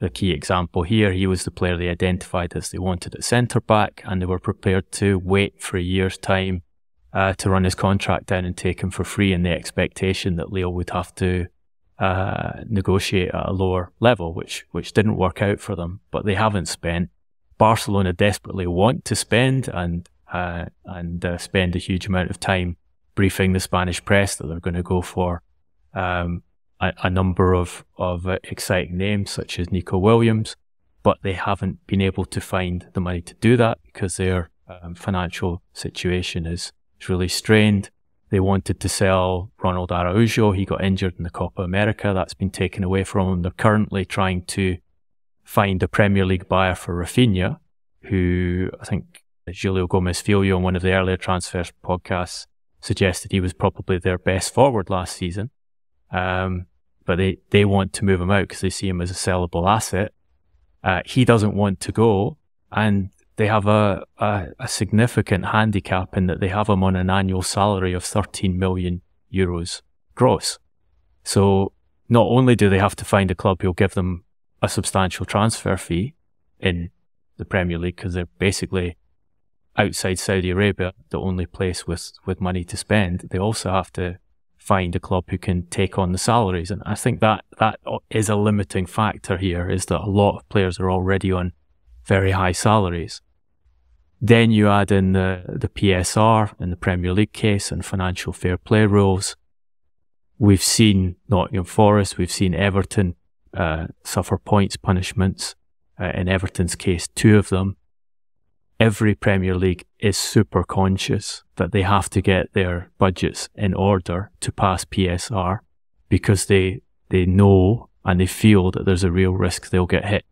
the key example here, he was the player they identified as they wanted at centre back, and they were prepared to wait for a year's time uh, to run his contract down and take him for free, in the expectation that Leo would have to uh, negotiate at a lower level, which which didn't work out for them. But they haven't spent. Barcelona desperately want to spend and uh, and uh, spend a huge amount of time briefing the Spanish press that they're going to go for um, a, a number of, of uh, exciting names such as Nico Williams, but they haven't been able to find the money to do that because their um, financial situation is, is really strained. They wanted to sell Ronald Araujo. He got injured in the Copa America. That's been taken away from him. They're currently trying to find a Premier League buyer for Rafinha, who I think Julio Gomez Filho on one of the earlier transfers podcasts suggested he was probably their best forward last season. Um, but they, they want to move him out because they see him as a sellable asset. Uh, he doesn't want to go, and they have a, a, a, significant handicap in that they have him on an annual salary of 13 million euros gross. So not only do they have to find a club who'll give them a substantial transfer fee in the Premier League because they're basically outside Saudi Arabia, the only place with, with money to spend, they also have to find a club who can take on the salaries. And I think that that is a limiting factor here is that a lot of players are already on very high salaries. Then you add in the, the PSR in the Premier League case and financial fair play rules. We've seen Nottingham Forest, we've seen Everton uh, suffer points punishments. Uh, in Everton's case, two of them every Premier League is super conscious that they have to get their budgets in order to pass PSR because they they know and they feel that there's a real risk they'll get hit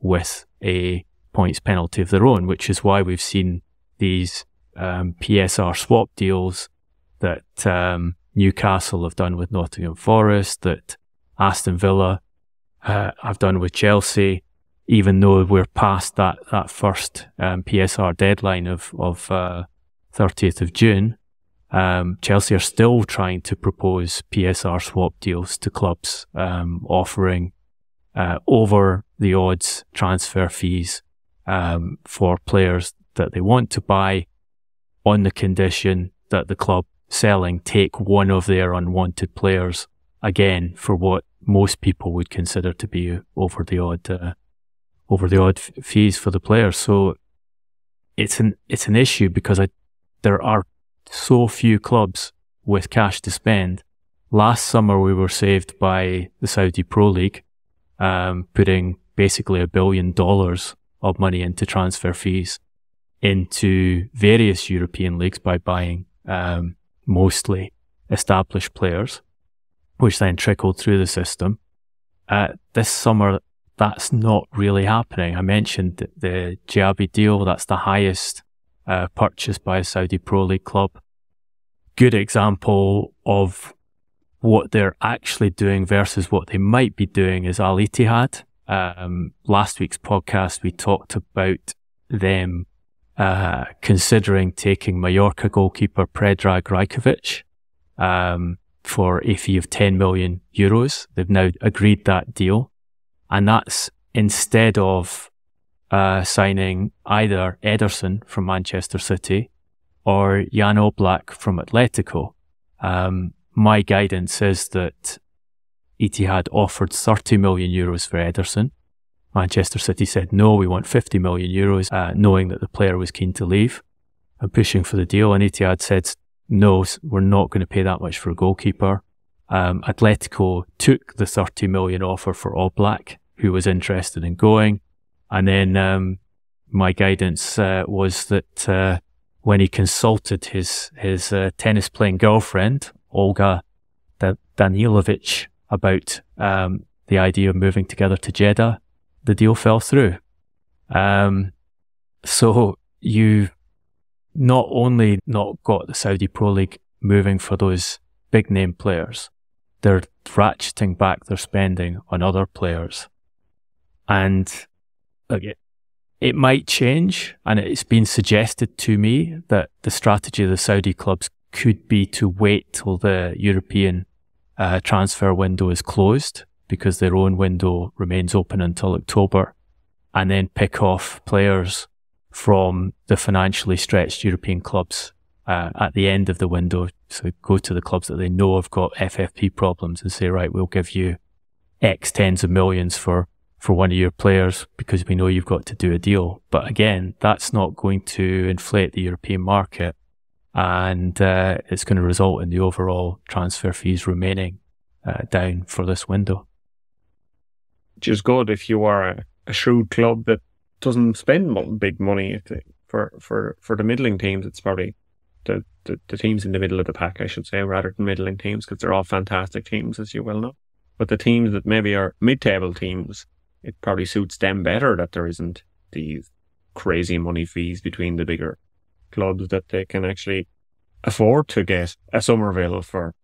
with a points penalty of their own, which is why we've seen these um, PSR swap deals that um, Newcastle have done with Nottingham Forest, that Aston Villa uh, have done with Chelsea, even though we're past that that first um, PSR deadline of of uh, 30th of June, um, Chelsea are still trying to propose PSR swap deals to clubs, um, offering uh, over the odds transfer fees um, for players that they want to buy. on the condition that the club selling take one of their unwanted players again for what most people would consider to be over the odd uh, over the odd f- fees for the player. So it's an it's an issue because I, there are so few clubs with cash to spend. Last summer we were saved by the Saudi Pro League, um, putting basically a billion dollars of money into transfer fees into various European leagues by buying um, mostly established players, which then trickled through the system. Uh, this summer, that's not really happening. I mentioned the Diaby deal. That's the highest uh, purchase by a Saudi Pro League club. Good example of what they're actually doing versus what they might be doing is Al Ittihad. Um, last week's podcast, we talked about them uh, considering taking Mallorca goalkeeper Predrag Rajkovic um, for a fee of 10 million euros. They've now agreed that deal. And that's instead of uh, signing either Ederson from Manchester City or Jan Oblak from Atletico. Um, my guidance is that Ittihad offered 30 million euros for Ederson Manchester City said, no, we want 50 million euros, uh, knowing that the player was keen to leave and pushing for the deal. And Ittihad said, no, we're not going to pay that much for a goalkeeper. Um, Atletico took the 30 million offer for Oblak, who was interested in going. And then um, my guidance uh, was that uh, when he consulted his his uh, tennis playing girlfriend, Olga Danilovic, about um, the idea of moving together to Jeddah, the deal fell through. Um, so you not only not got the Saudi Pro League moving for those big name players, they're ratcheting back their spending on other players. And again, it might change, and it's been suggested to me that the strategy of the Saudi clubs could be to wait till the European uh, transfer window is closed because their own window remains open until October, and then pick off players from the financially stretched European clubs uh, at the end of the window. So go to the clubs that they know have got FFP problems and say, right, we'll give you X tens of millions for, for one of your players because we know you've got to do a deal. But again, that's not going to inflate the European market and uh, it's going to result in the overall transfer fees remaining uh, down for this window which is good if you are a, a shrewd club that doesn't spend big money. For for for the middling teams, it's probably the, the, the teams in the middle of the pack, I should say, rather than middling teams, because they're all fantastic teams, as you well know. But the teams that maybe are mid-table teams, it probably suits them better that there isn't these crazy money fees between the bigger clubs that they can actually afford to get a Summerville for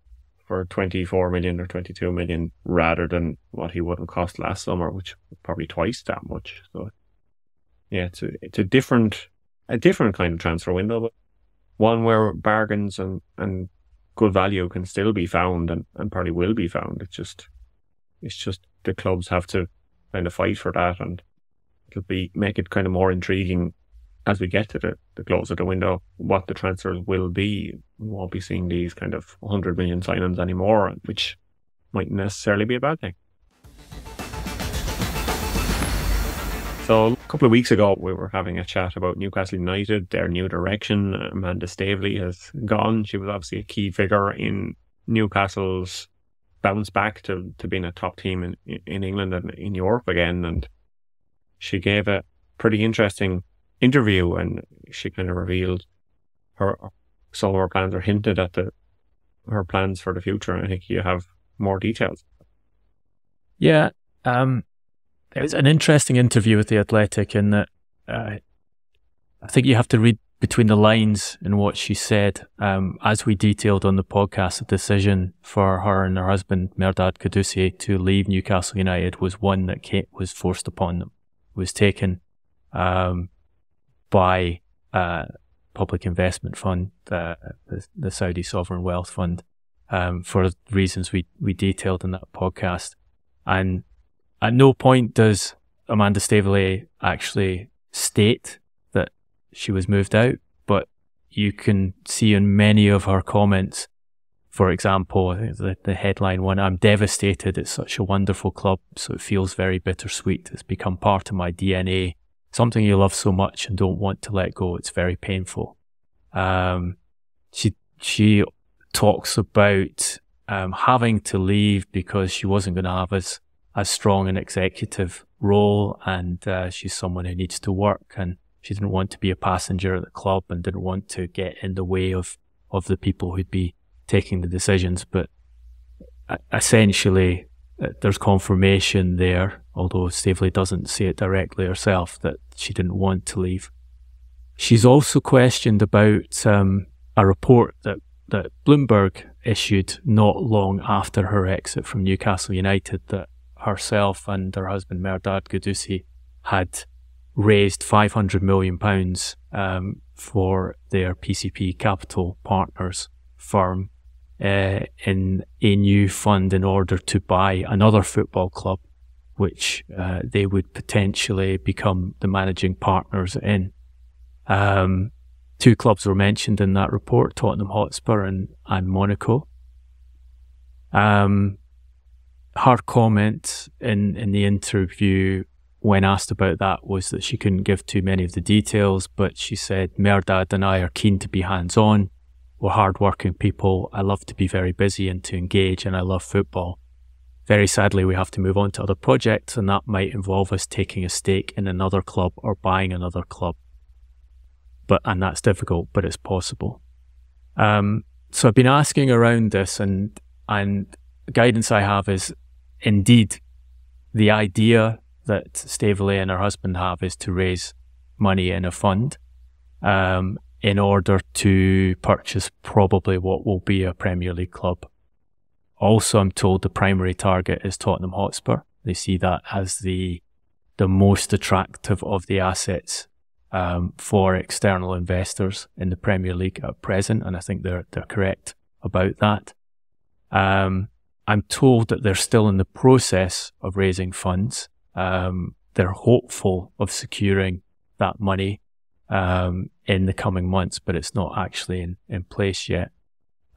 for 24 million or 22 million rather than what he would have cost last summer, which probably twice that much. So yeah, it's a, it's a different, a different kind of transfer window, but one where bargains and, and good value can still be found and, and probably will be found. It's just, it's just the clubs have to kind of fight for that and it'll be, make it kind of more intriguing as we get to the, the close of the window, what the transfers will be. We won't be seeing these kind of 100 million signings anymore, which might necessarily be a bad thing. So a couple of weeks ago, we were having a chat about Newcastle United, their new direction. Amanda Staveley has gone. She was obviously a key figure in Newcastle's bounce back to, to being a top team in, in England and in Europe again. And she gave a pretty interesting interview and she kind of revealed her some of her plans or hinted at the her plans for the future. And I think you have more details. Yeah, um, it was an interesting interview with the Athletic in that uh, I think you have to read between the lines in what she said. Um, as we detailed on the podcast, the decision for her and her husband Mehrdad Ghodoussi to leave Newcastle United was one that came, was forced upon them. Was taken um, by uh, public investment fund, uh, the, the, Saudi sovereign wealth fund, um, for reasons we, we detailed in that podcast. And at no point does Amanda Staveley actually state that she was moved out, but you can see in many of her comments, for example, the, the headline one, I'm devastated. It's such a wonderful club, so it feels very bittersweet. It's become part of my DNA, something you love so much and don't want to let go. It's very painful. Um, she, she talks about um, having to leave because she wasn't going to have as, as strong an executive role and uh, she's someone who needs to work and she didn't want to be a passenger at the club and didn't want to get in the way of, of the people who'd be taking the decisions. But essentially, uh, there's confirmation there, although Staveley doesn't say it directly herself, that she didn't want to leave. She's also questioned about um, a report that, that Bloomberg issued not long after her exit from Newcastle United that herself and her husband Mehrdad Ghodoussi had raised 500 million pounds um, for their PCP Capital Partners firm uh, in a new fund in order to buy another football club, which uh, they would potentially become the managing partners in. Um, two clubs were mentioned in that report: Tottenham Hotspur and and Monaco. Um, her comment in in the interview when asked about that was that she couldn't give too many of the details, but she said, Mehrdad and I are keen to be hands on. We're hardworking people. I love to be very busy and to engage, and I love football. Very sadly, we have to move on to other projects, and that might involve us taking a stake in another club or buying another club. But and that's difficult, but it's possible. Um, so I've been asking around this, and and guidance I have is indeed the idea that Staveley and her husband have is to raise money in a fund um, in order to purchase probably what will be a Premier League club. Also, I'm told the primary target is Tottenham Hotspur. They see that as the the most attractive of the assets um, for external investors in the Premier League at present, and I think they're they're correct about that. Um, I'm told that they're still in the process of raising funds um, they're hopeful of securing that money um, in the coming months, but it's not actually in, in place yet.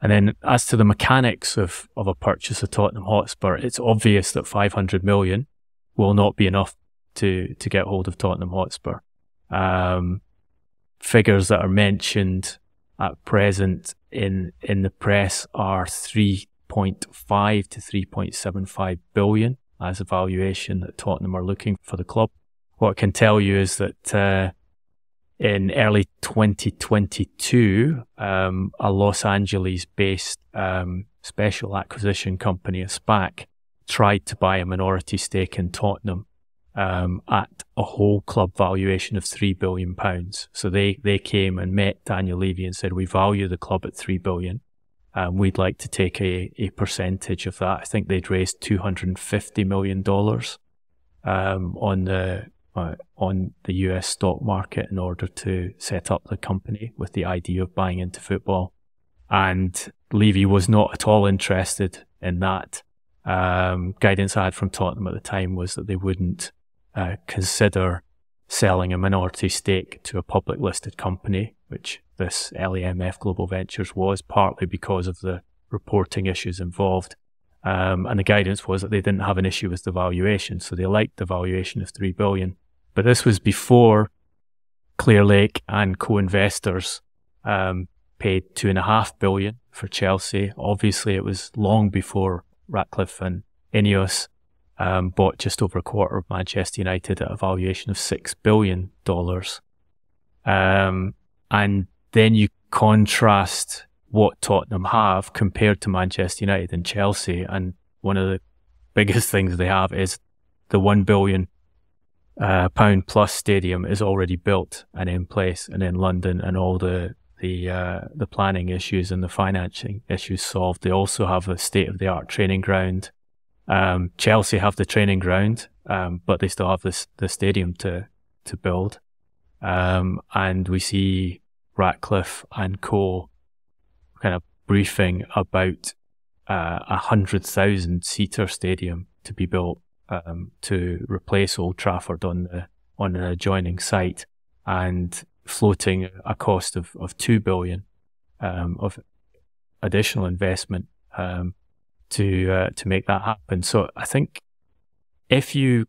And then as to the mechanics of, of a purchase of Tottenham Hotspur, it's obvious that 500 million will not be enough to, to get hold of Tottenham Hotspur. Um, figures that are mentioned at present in, in the press are 3.5 to 3.75 billion as a valuation that Tottenham are looking for the club. What I can tell you is that uh, in early 2022, um, a Los Angeles based um, special acquisition company, a SPAC, tried to buy a minority stake in Tottenham um, at a whole club valuation of three billion pounds. So they they came and met Daniel Levy and said, "We value the club at £3 billion. Um, we'd like to take a, a percentage of that. I think they'd raised two hundred and fifty million dollars um, on the uh, on the US stock market in order to set up the company with the idea of buying into football. And Levy was not at all interested in that. Um, guidance I had from Tottenham at the time was that they wouldn't uh, consider selling a minority stake to a public listed company, which this LAMF Global Ventures was, partly because of the reporting issues involved. Um, and the guidance was that they didn't have an issue with the valuation, so they liked the valuation of three billion. But this was before Clearlake and co-investors um, paid two and a half billion for Chelsea. Obviously, it was long before Ratcliffe and Ineos um, bought just over a quarter of Manchester United at a valuation of six billion dollars. Um, and then you contrast what Tottenham have compared to Manchester United and Chelsea, and one of the biggest things they have is the one billion uh, pound plus stadium is already built and in place and in London, and all the the uh, the planning issues and the financing issues solved. They also have a state of the art training ground. Um, Chelsea have the training ground, um, but they still have this the stadium to to build. Um, and we see Ratcliffe and Co. kind of briefing about uh, a hundred thousand seater stadium to be built um, to replace Old Trafford on the on an adjoining site, and floating a cost of, of 2 billion um, of additional investment um, to uh, to make that happen. So I think if you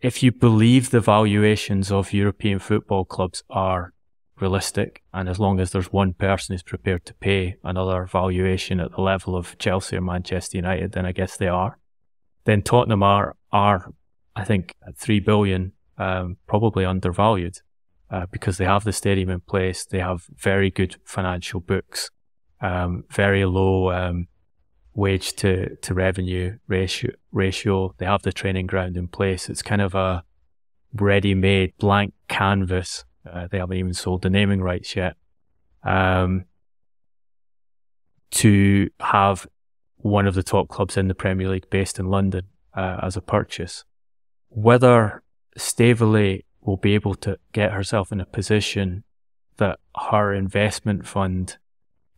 if you believe the valuations of European football clubs are realistic, and as long as there's one person who's prepared to pay another valuation at the level of Chelsea or Manchester United, then I guess they are. Then Tottenham are are I think at three billion um, probably undervalued uh, because they have the stadium in place, they have very good financial books, um, very low um, wage to, to revenue ratio, ratio. They have the training ground in place. It's kind of a ready made blank canvas. Uh, they haven't even sold the naming rights yet. Um, to have one of the top clubs in the Premier League based in London uh, as a purchase. Whether Staveley will be able to get herself in a position that her investment fund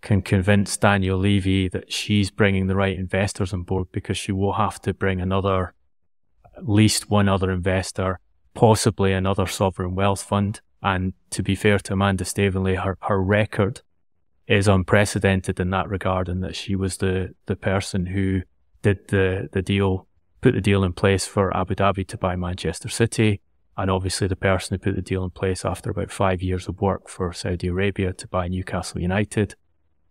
can convince Daniel Levy that she's bringing the right investors on board because she will have to bring another, at least one other investor, possibly another sovereign wealth fund. And to be fair to Amanda Staveley, her, her record is unprecedented in that regard, and that she was the, the person who did the, the deal, put the deal in place for Abu Dhabi to buy Manchester City, and obviously the person who put the deal in place after about five years of work for Saudi Arabia to buy Newcastle United.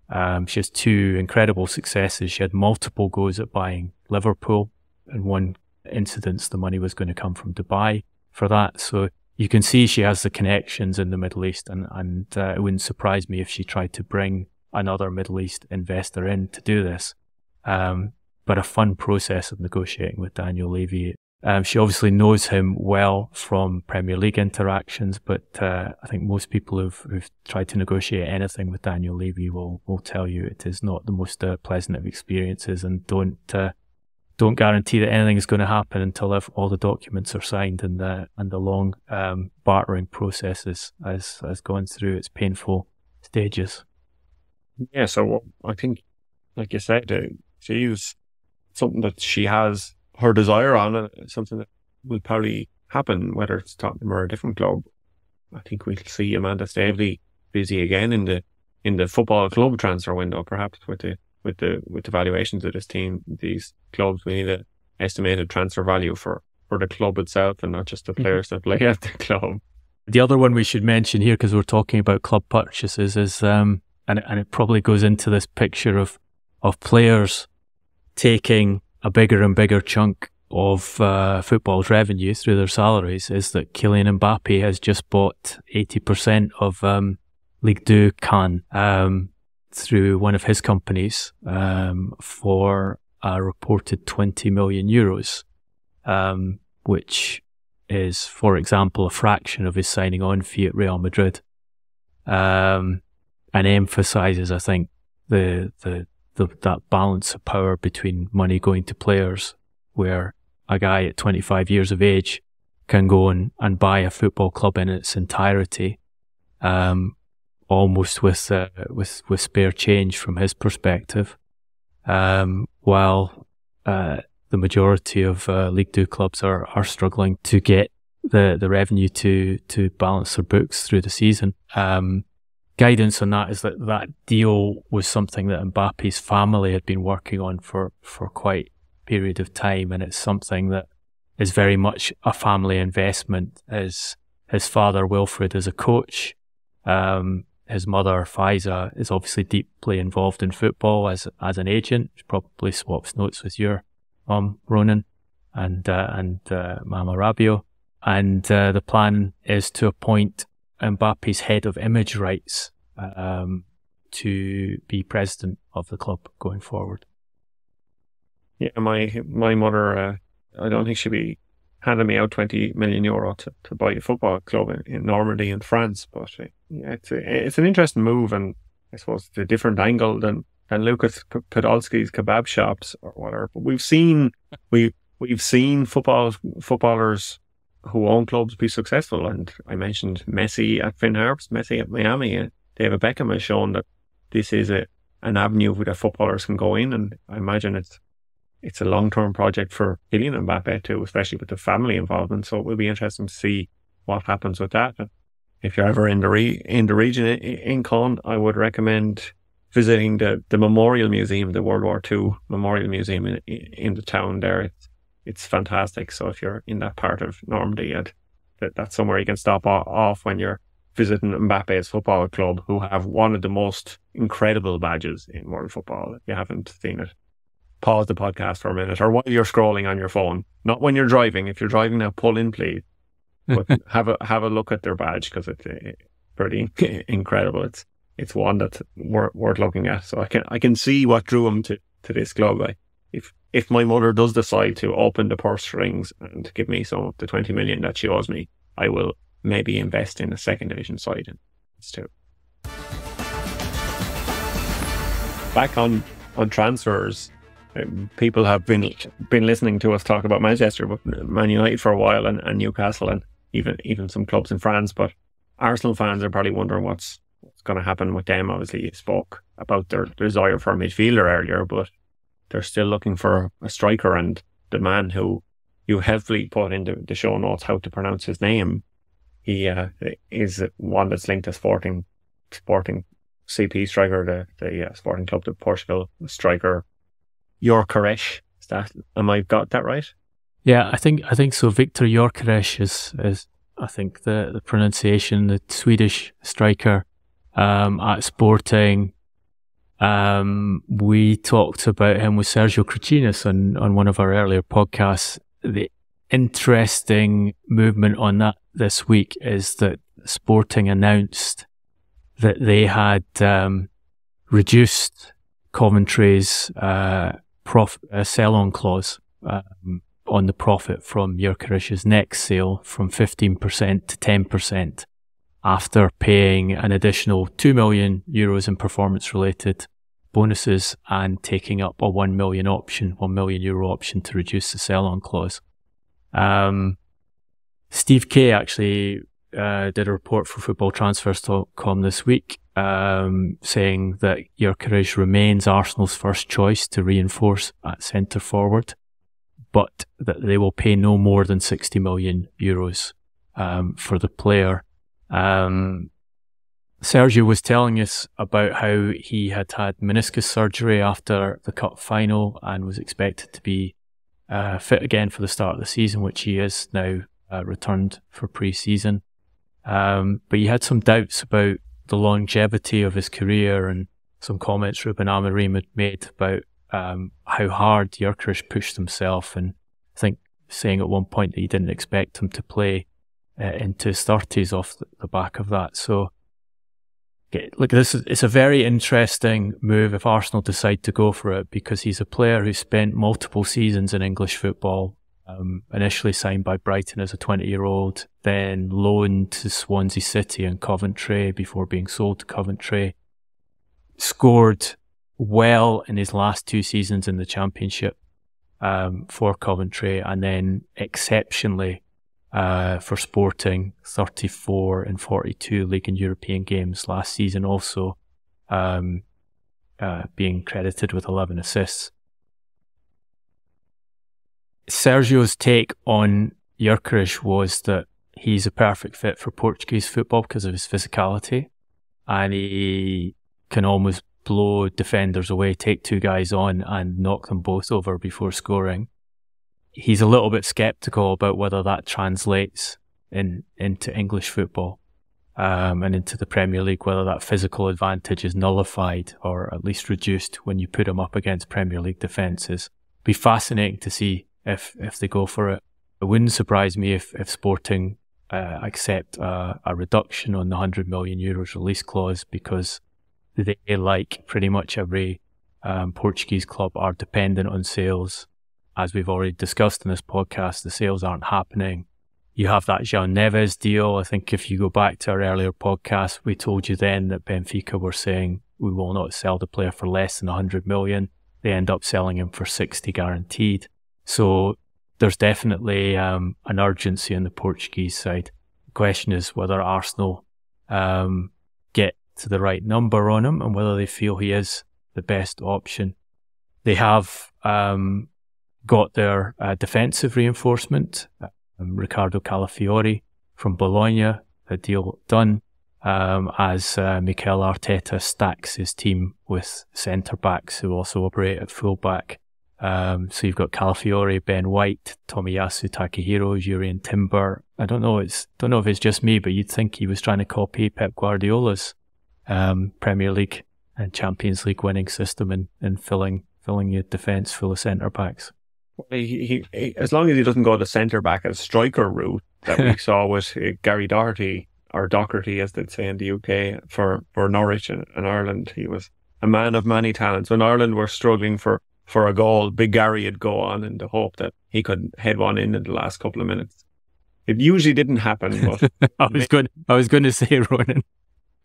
Um, she has two incredible successes. She had multiple goes at buying Liverpool. In one incident, the money was going to come from Dubai for that. So you can see she has the connections in the Middle East, and, and uh, it wouldn't surprise me if she tried to bring another Middle East investor in to do this. Um, but a fun process of negotiating with Daniel Levy um, she obviously knows him well from Premier League interactions, but uh, I think most people who've, who've, tried to negotiate anything with Daniel Levy will will tell you it is not the most uh, pleasant of experiences, and don't uh, don't guarantee that anything is going to happen until all the documents are signed and the and the long um, bartering processes has has gone through its painful stages. Yeah, so I think, like you said, uh, she's something that she has her desire on it, something that will probably happen, whether it's Tottenham or a different club. I think we'll see Amanda Staveley busy again in the in the football club transfer window, perhaps with the with the with the valuations of this team, these clubs, we need an estimated transfer value for for the club itself and not just the mm-hmm. players that play at the club. The other one we should mention here, because we're talking about club purchases, is um, and and it probably goes into this picture of of players taking a bigger and bigger chunk of uh, football's revenue through their salaries is that Kylian Mbappe has just bought 80% of um, Ligue 2 Caen um, through one of his companies um, for a reported 20 million euros, um, which is, for example, a fraction of his signing on fee at Real Madrid. Um, and emphasizes, I think, the, the the, that balance of power between money going to players, where a guy at 25 years of age can go and, and buy a football club in its entirety, um, almost with, uh, with, with spare change from his perspective. Um, while, uh, the majority of, uh, League Two clubs are, are struggling to get the, the revenue to, to balance their books through the season. Um, guidance on that is that that deal was something that Mbappe's family had been working on for, for quite a period of time. And it's something that is very much a family investment as his father, Wilfried, is a coach. Um, his mother, Faiza, is obviously deeply involved in football as, as an agent. She probably swaps notes with your mum, Ronan, and, uh, and, uh, Mama Rabiot. And, uh, the plan is to appoint Mbappe's head of image rights um, to be president of the club going forward. Yeah, my my mother, uh, I don't think she'd be handing me out 20 million euro to, to buy a football club in, in Normandy in France. But uh, yeah, it's, a, it's an interesting move, and I suppose it's a different angle than, than Lucas Podolski's kebab shops or whatever. But we've seen we we've seen football footballers who own clubs be successful. And I mentioned Messi at Finn Harps, Messi at Miami, and David Beckham has shown that this is a an avenue where footballers can go in. And I imagine it's it's a long term project for Kylian Mbappe too, especially with the family involvement. So it will be interesting to see what happens with that. if you're ever in the re- in the region in, in Caen, I would recommend visiting the, the Memorial Museum, the World War II Memorial Museum in in the town there. It's it's fantastic. So if you're in that part of Normandy, and that, that's somewhere you can stop off when you're visiting Mbappe's football club, who have one of the most incredible badges in world football. If you haven't seen it, pause the podcast for a minute, or while you're scrolling on your phone, not when you're driving. If you're driving now, pull in, please. But have a have a look at their badge because it's pretty incredible. It's it's one that's worth, worth looking at. So I can I can see what drew him to, to this club. I, if if my mother does decide to open the purse strings and give me some of the twenty million that she owes me, I will maybe invest in a second division side in. Back on on transfers, um, people have been been listening to us talk about Manchester, but Man United for a while, and, and Newcastle, and even even some clubs in France. But Arsenal fans are probably wondering what's what's going to happen with them. Obviously, you spoke about their desire for a midfielder earlier, but they're still looking for a striker. And the man who you heavily put into the show notes how to pronounce his name, he uh, is one that's linked to Sporting, Sporting CP striker, the the uh, Sporting Club of Portugal striker, Gyökeres. Is that am I got that right? Yeah, I think I think so. Viktor Gyökeres is is I think the the pronunciation. The Swedish striker um, at Sporting. Um, we talked about him with Sergio Crucinas on, on one of our earlier podcasts. The interesting movement on that this week is that Sporting announced that they had um, reduced Coventry's uh, prof- uh, sell-on clause um, on the profit from Gyökeres's next sale from 15% to 10% after paying an additional 2 million euros in performance related bonuses and taking up a 1 million option, 1 million euro option to reduce the sell on clause. Um, Steve Kay actually uh, did a report for footballtransfers.com this week um, saying that Gyökeres remains Arsenal's first choice to reinforce at centre forward, but that they will pay no more than 60 million euros um, for the player. Um, Sergio was telling us about how he had had meniscus surgery after the cup final and was expected to be uh, fit again for the start of the season, which he is now uh, returned for pre-season. Um, but he had some doubts about the longevity of his career and some comments Ruben Amorim had made about um, how hard Gyökeres pushed himself and I think saying at one point that he didn't expect him to play uh, into his 30s off the back of that. So, look, this is it's a very interesting move if Arsenal decide to go for it because he's a player who spent multiple seasons in English football. Um, initially signed by Brighton as a 20 year old, then loaned to Swansea City and Coventry before being sold to Coventry. Scored well in his last two seasons in the Championship um, for Coventry, and then exceptionally uh, for Sporting, 34 and 42 League and European games last season, also um, uh, being credited with 11 assists. Sergio's take on Gyökeres was that he's a perfect fit for Portuguese football because of his physicality, and he can almost blow defenders away, take two guys on, and knock them both over before scoring he's a little bit skeptical about whether that translates in into English football um, and into the Premier League, whether that physical advantage is nullified or at least reduced when you put him up against Premier League defences. Be fascinating to see if if they go for it. It wouldn't surprise me if if Sporting uh, accept a, a reduction on the 100 million euros release clause because they, like pretty much every um, Portuguese club, are dependent on sales as we've already discussed in this podcast, the sales aren't happening. You have that João Neves deal. I think if you go back to our earlier podcast, we told you then that Benfica were saying we will not sell the player for less than 100 million. They end up selling him for 60 guaranteed. So there's definitely um, an urgency on the Portuguese side. The question is whether Arsenal um, get to the right number on him and whether they feel he is the best option. They have um, got their uh, defensive reinforcement, um, Riccardo Calafiori from Bologna, a deal done um, as uh, Mikel Arteta stacks his team with centre backs who also operate at full back. Um, so you've got Calafiori, Ben White, Tomiyasu Takehiro, Jurrien Timber. I don't know. It's don't know if it's just me, but you'd think he was trying to copy Pep Guardiola's um, Premier League and Champions League winning system and, and filling filling your defence full of centre backs. He, he, he, as long as he doesn't go the centre back and striker route that we saw with uh, Gary Doherty or Doherty, as they'd say in the UK, for, for Norwich and, and Ireland. He was a man of many talents. When Ireland were struggling for, for a goal, Big Gary would go on in the hope that he could head one in in the last couple of minutes. It usually didn't happen, but I was going. I was going to say, Ronan.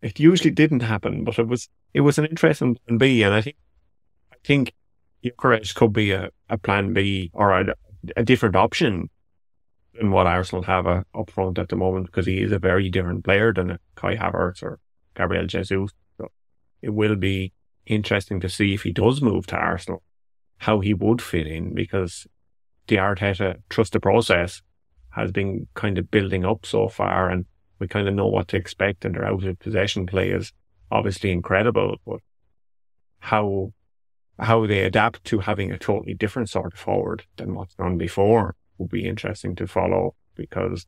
It usually didn't happen, but it was it was an interesting plan B, and I think I think Gyökeres could be a, a plan B or a, a different option than what Arsenal have uh, up front at the moment because he is a very different player than Kai Havertz or Gabriel Jesus. So it will be interesting to see if he does move to Arsenal, how he would fit in because the Arteta trust the process has been kind of building up so far and we kind of know what to expect and their out of possession play is obviously incredible, but how how they adapt to having a totally different sort of forward than what's done before will be interesting to follow because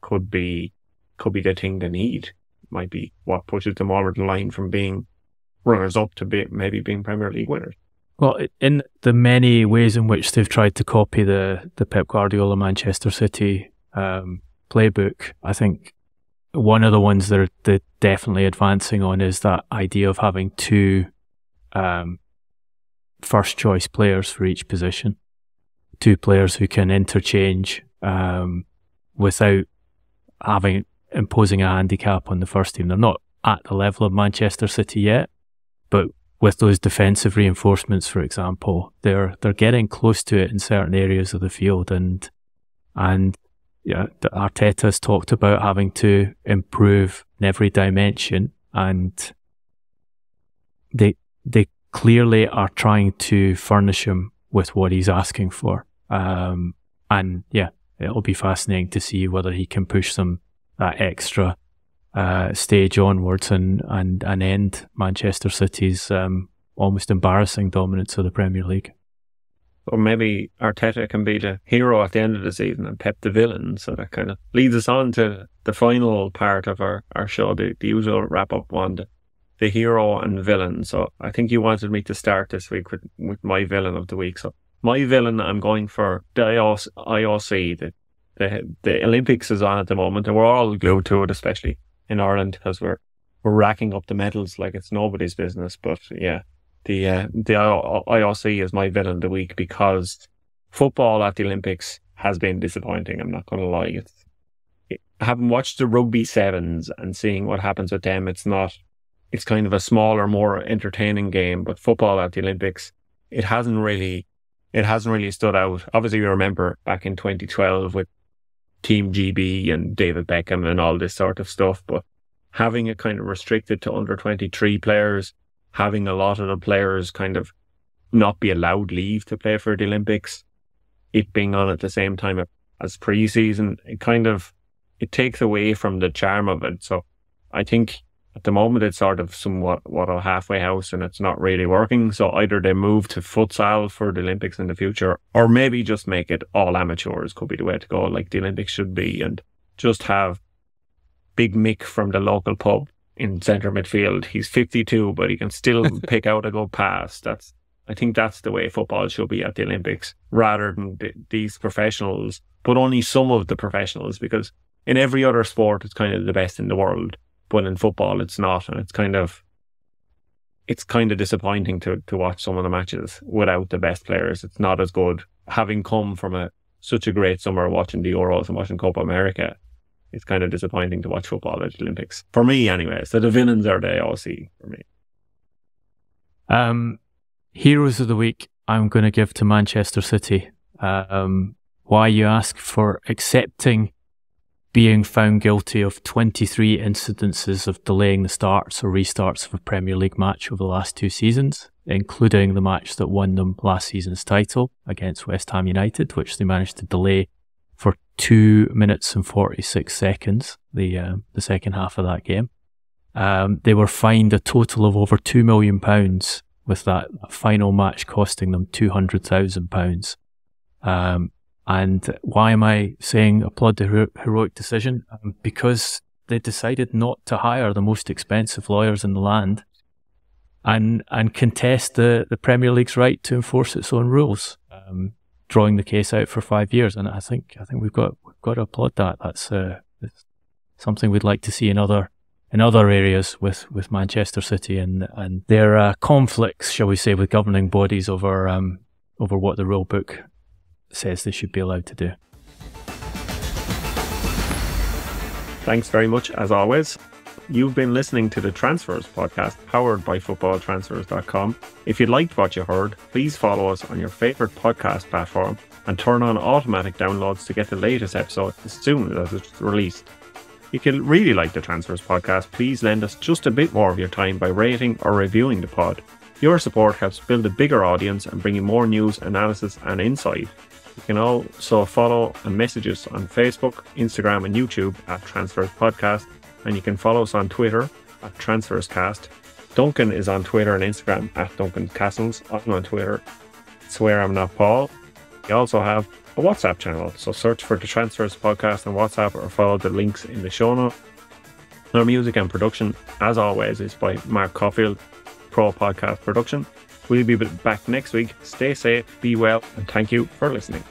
could be could be the thing they need. Might be what pushes them over the line from being runners up to be, maybe being Premier League winners. Well, in the many ways in which they've tried to copy the the Pep Guardiola Manchester City um, playbook, I think one of the ones that they're definitely advancing on is that idea of having two um, first choice players for each position. Two players who can interchange um, without having imposing a handicap on the first team. They're not at the level of Manchester City yet, but with those defensive reinforcements, for example, they're they're getting close to it in certain areas of the field, and and yeah, Arteta's talked about having to improve in every dimension, and they they clearly are trying to furnish him with what he's asking for. Um, and yeah, it'll be fascinating to see whether he can push them that extra uh, stage onwards and, and, and end Manchester City's um, almost embarrassing dominance of the Premier League. Or maybe Arteta can be the hero at the end of the season and Pep the villain. So that kind of leads us on to the final part of our, our show, the, the usual wrap up one, the, the hero and villain. So I think you wanted me to start this week with, with my villain of the week. So my villain, I'm going for the IOC. The, the the Olympics is on at the moment, and we're all glued to it, especially in Ireland, because we're we're racking up the medals like it's nobody's business. But yeah, the uh, the IOC is my villain of the week because football at the Olympics has been disappointing. I'm not going to lie. It's it, having watched the rugby sevens and seeing what happens with them, it's not. It's kind of a smaller, more entertaining game. But football at the Olympics, it hasn't really it hasn't really stood out. Obviously, you remember back in 2012 with Team GB and David Beckham and all this sort of stuff, but having it kind of restricted to under 23 players, having a lot of the players kind of not be allowed leave to play for the Olympics, it being on at the same time as pre-season, it kind of it takes away from the charm of it. So I think at the moment it's sort of somewhat what a halfway house and it's not really working. So either they move to futsal for the Olympics in the future, or maybe just make it all amateurs could be the way to go, like the Olympics should be, and just have Big Mick from the local pub in centre midfield. He's 52, but he can still pick out a good pass. That's I think that's the way football should be at the Olympics, rather than th- these professionals, but only some of the professionals, because in every other sport, it's kind of the best in the world but in football it's not, and it's kind of it's kind of disappointing to to watch some of the matches without the best players. It's not as good. Having come from a such a great summer watching the Euros and watching Copa America, it's kind of disappointing to watch football at the Olympics for me, anyway. So the villains are the IOC for me. Um, heroes of the week, I'm going to give to Manchester City. Um, why you ask for accepting being found guilty of 23 incidences of delaying the starts or restarts of a Premier League match over the last two seasons, including the match that won them last season's title against West Ham United, which they managed to delay for two minutes and 46 seconds, the, uh, the second half of that game. Um, they were fined a total of over £2 million with that final match costing them £200,000. Um, and why am I saying applaud the hero- heroic decision? Um, because they decided not to hire the most expensive lawyers in the land and and contest the, the Premier League's right to enforce its own rules, um, drawing the case out for five years. And I think I think we've got we've got to applaud that. That's uh, something we'd like to see in other in other areas with, with Manchester City and and their uh, conflicts, shall we say, with governing bodies over um, over what the rule book says they should be allowed to do. Thanks very much, as always. You've been listening to the Transfers podcast powered by footballtransfers.com. If you liked what you heard, please follow us on your favourite podcast platform and turn on automatic downloads to get the latest episode as soon as it's released. If you really like the Transfers podcast, please lend us just a bit more of your time by rating or reviewing the pod. Your support helps build a bigger audience and bring you more news, analysis, and insight. You can also follow and message us on Facebook, Instagram, and YouTube at Transfers Podcast, and you can follow us on Twitter at TransfersCast. Duncan is on Twitter and Instagram at Duncan Castles. I'm on Twitter. Swear I'm not Paul. We also have a WhatsApp channel. So search for the Transfers Podcast on WhatsApp or follow the links in the show note. Our music and production, as always, is by Mark Caulfield, Pro Podcast Production. We'll be back next week. Stay safe, be well, and thank you for listening.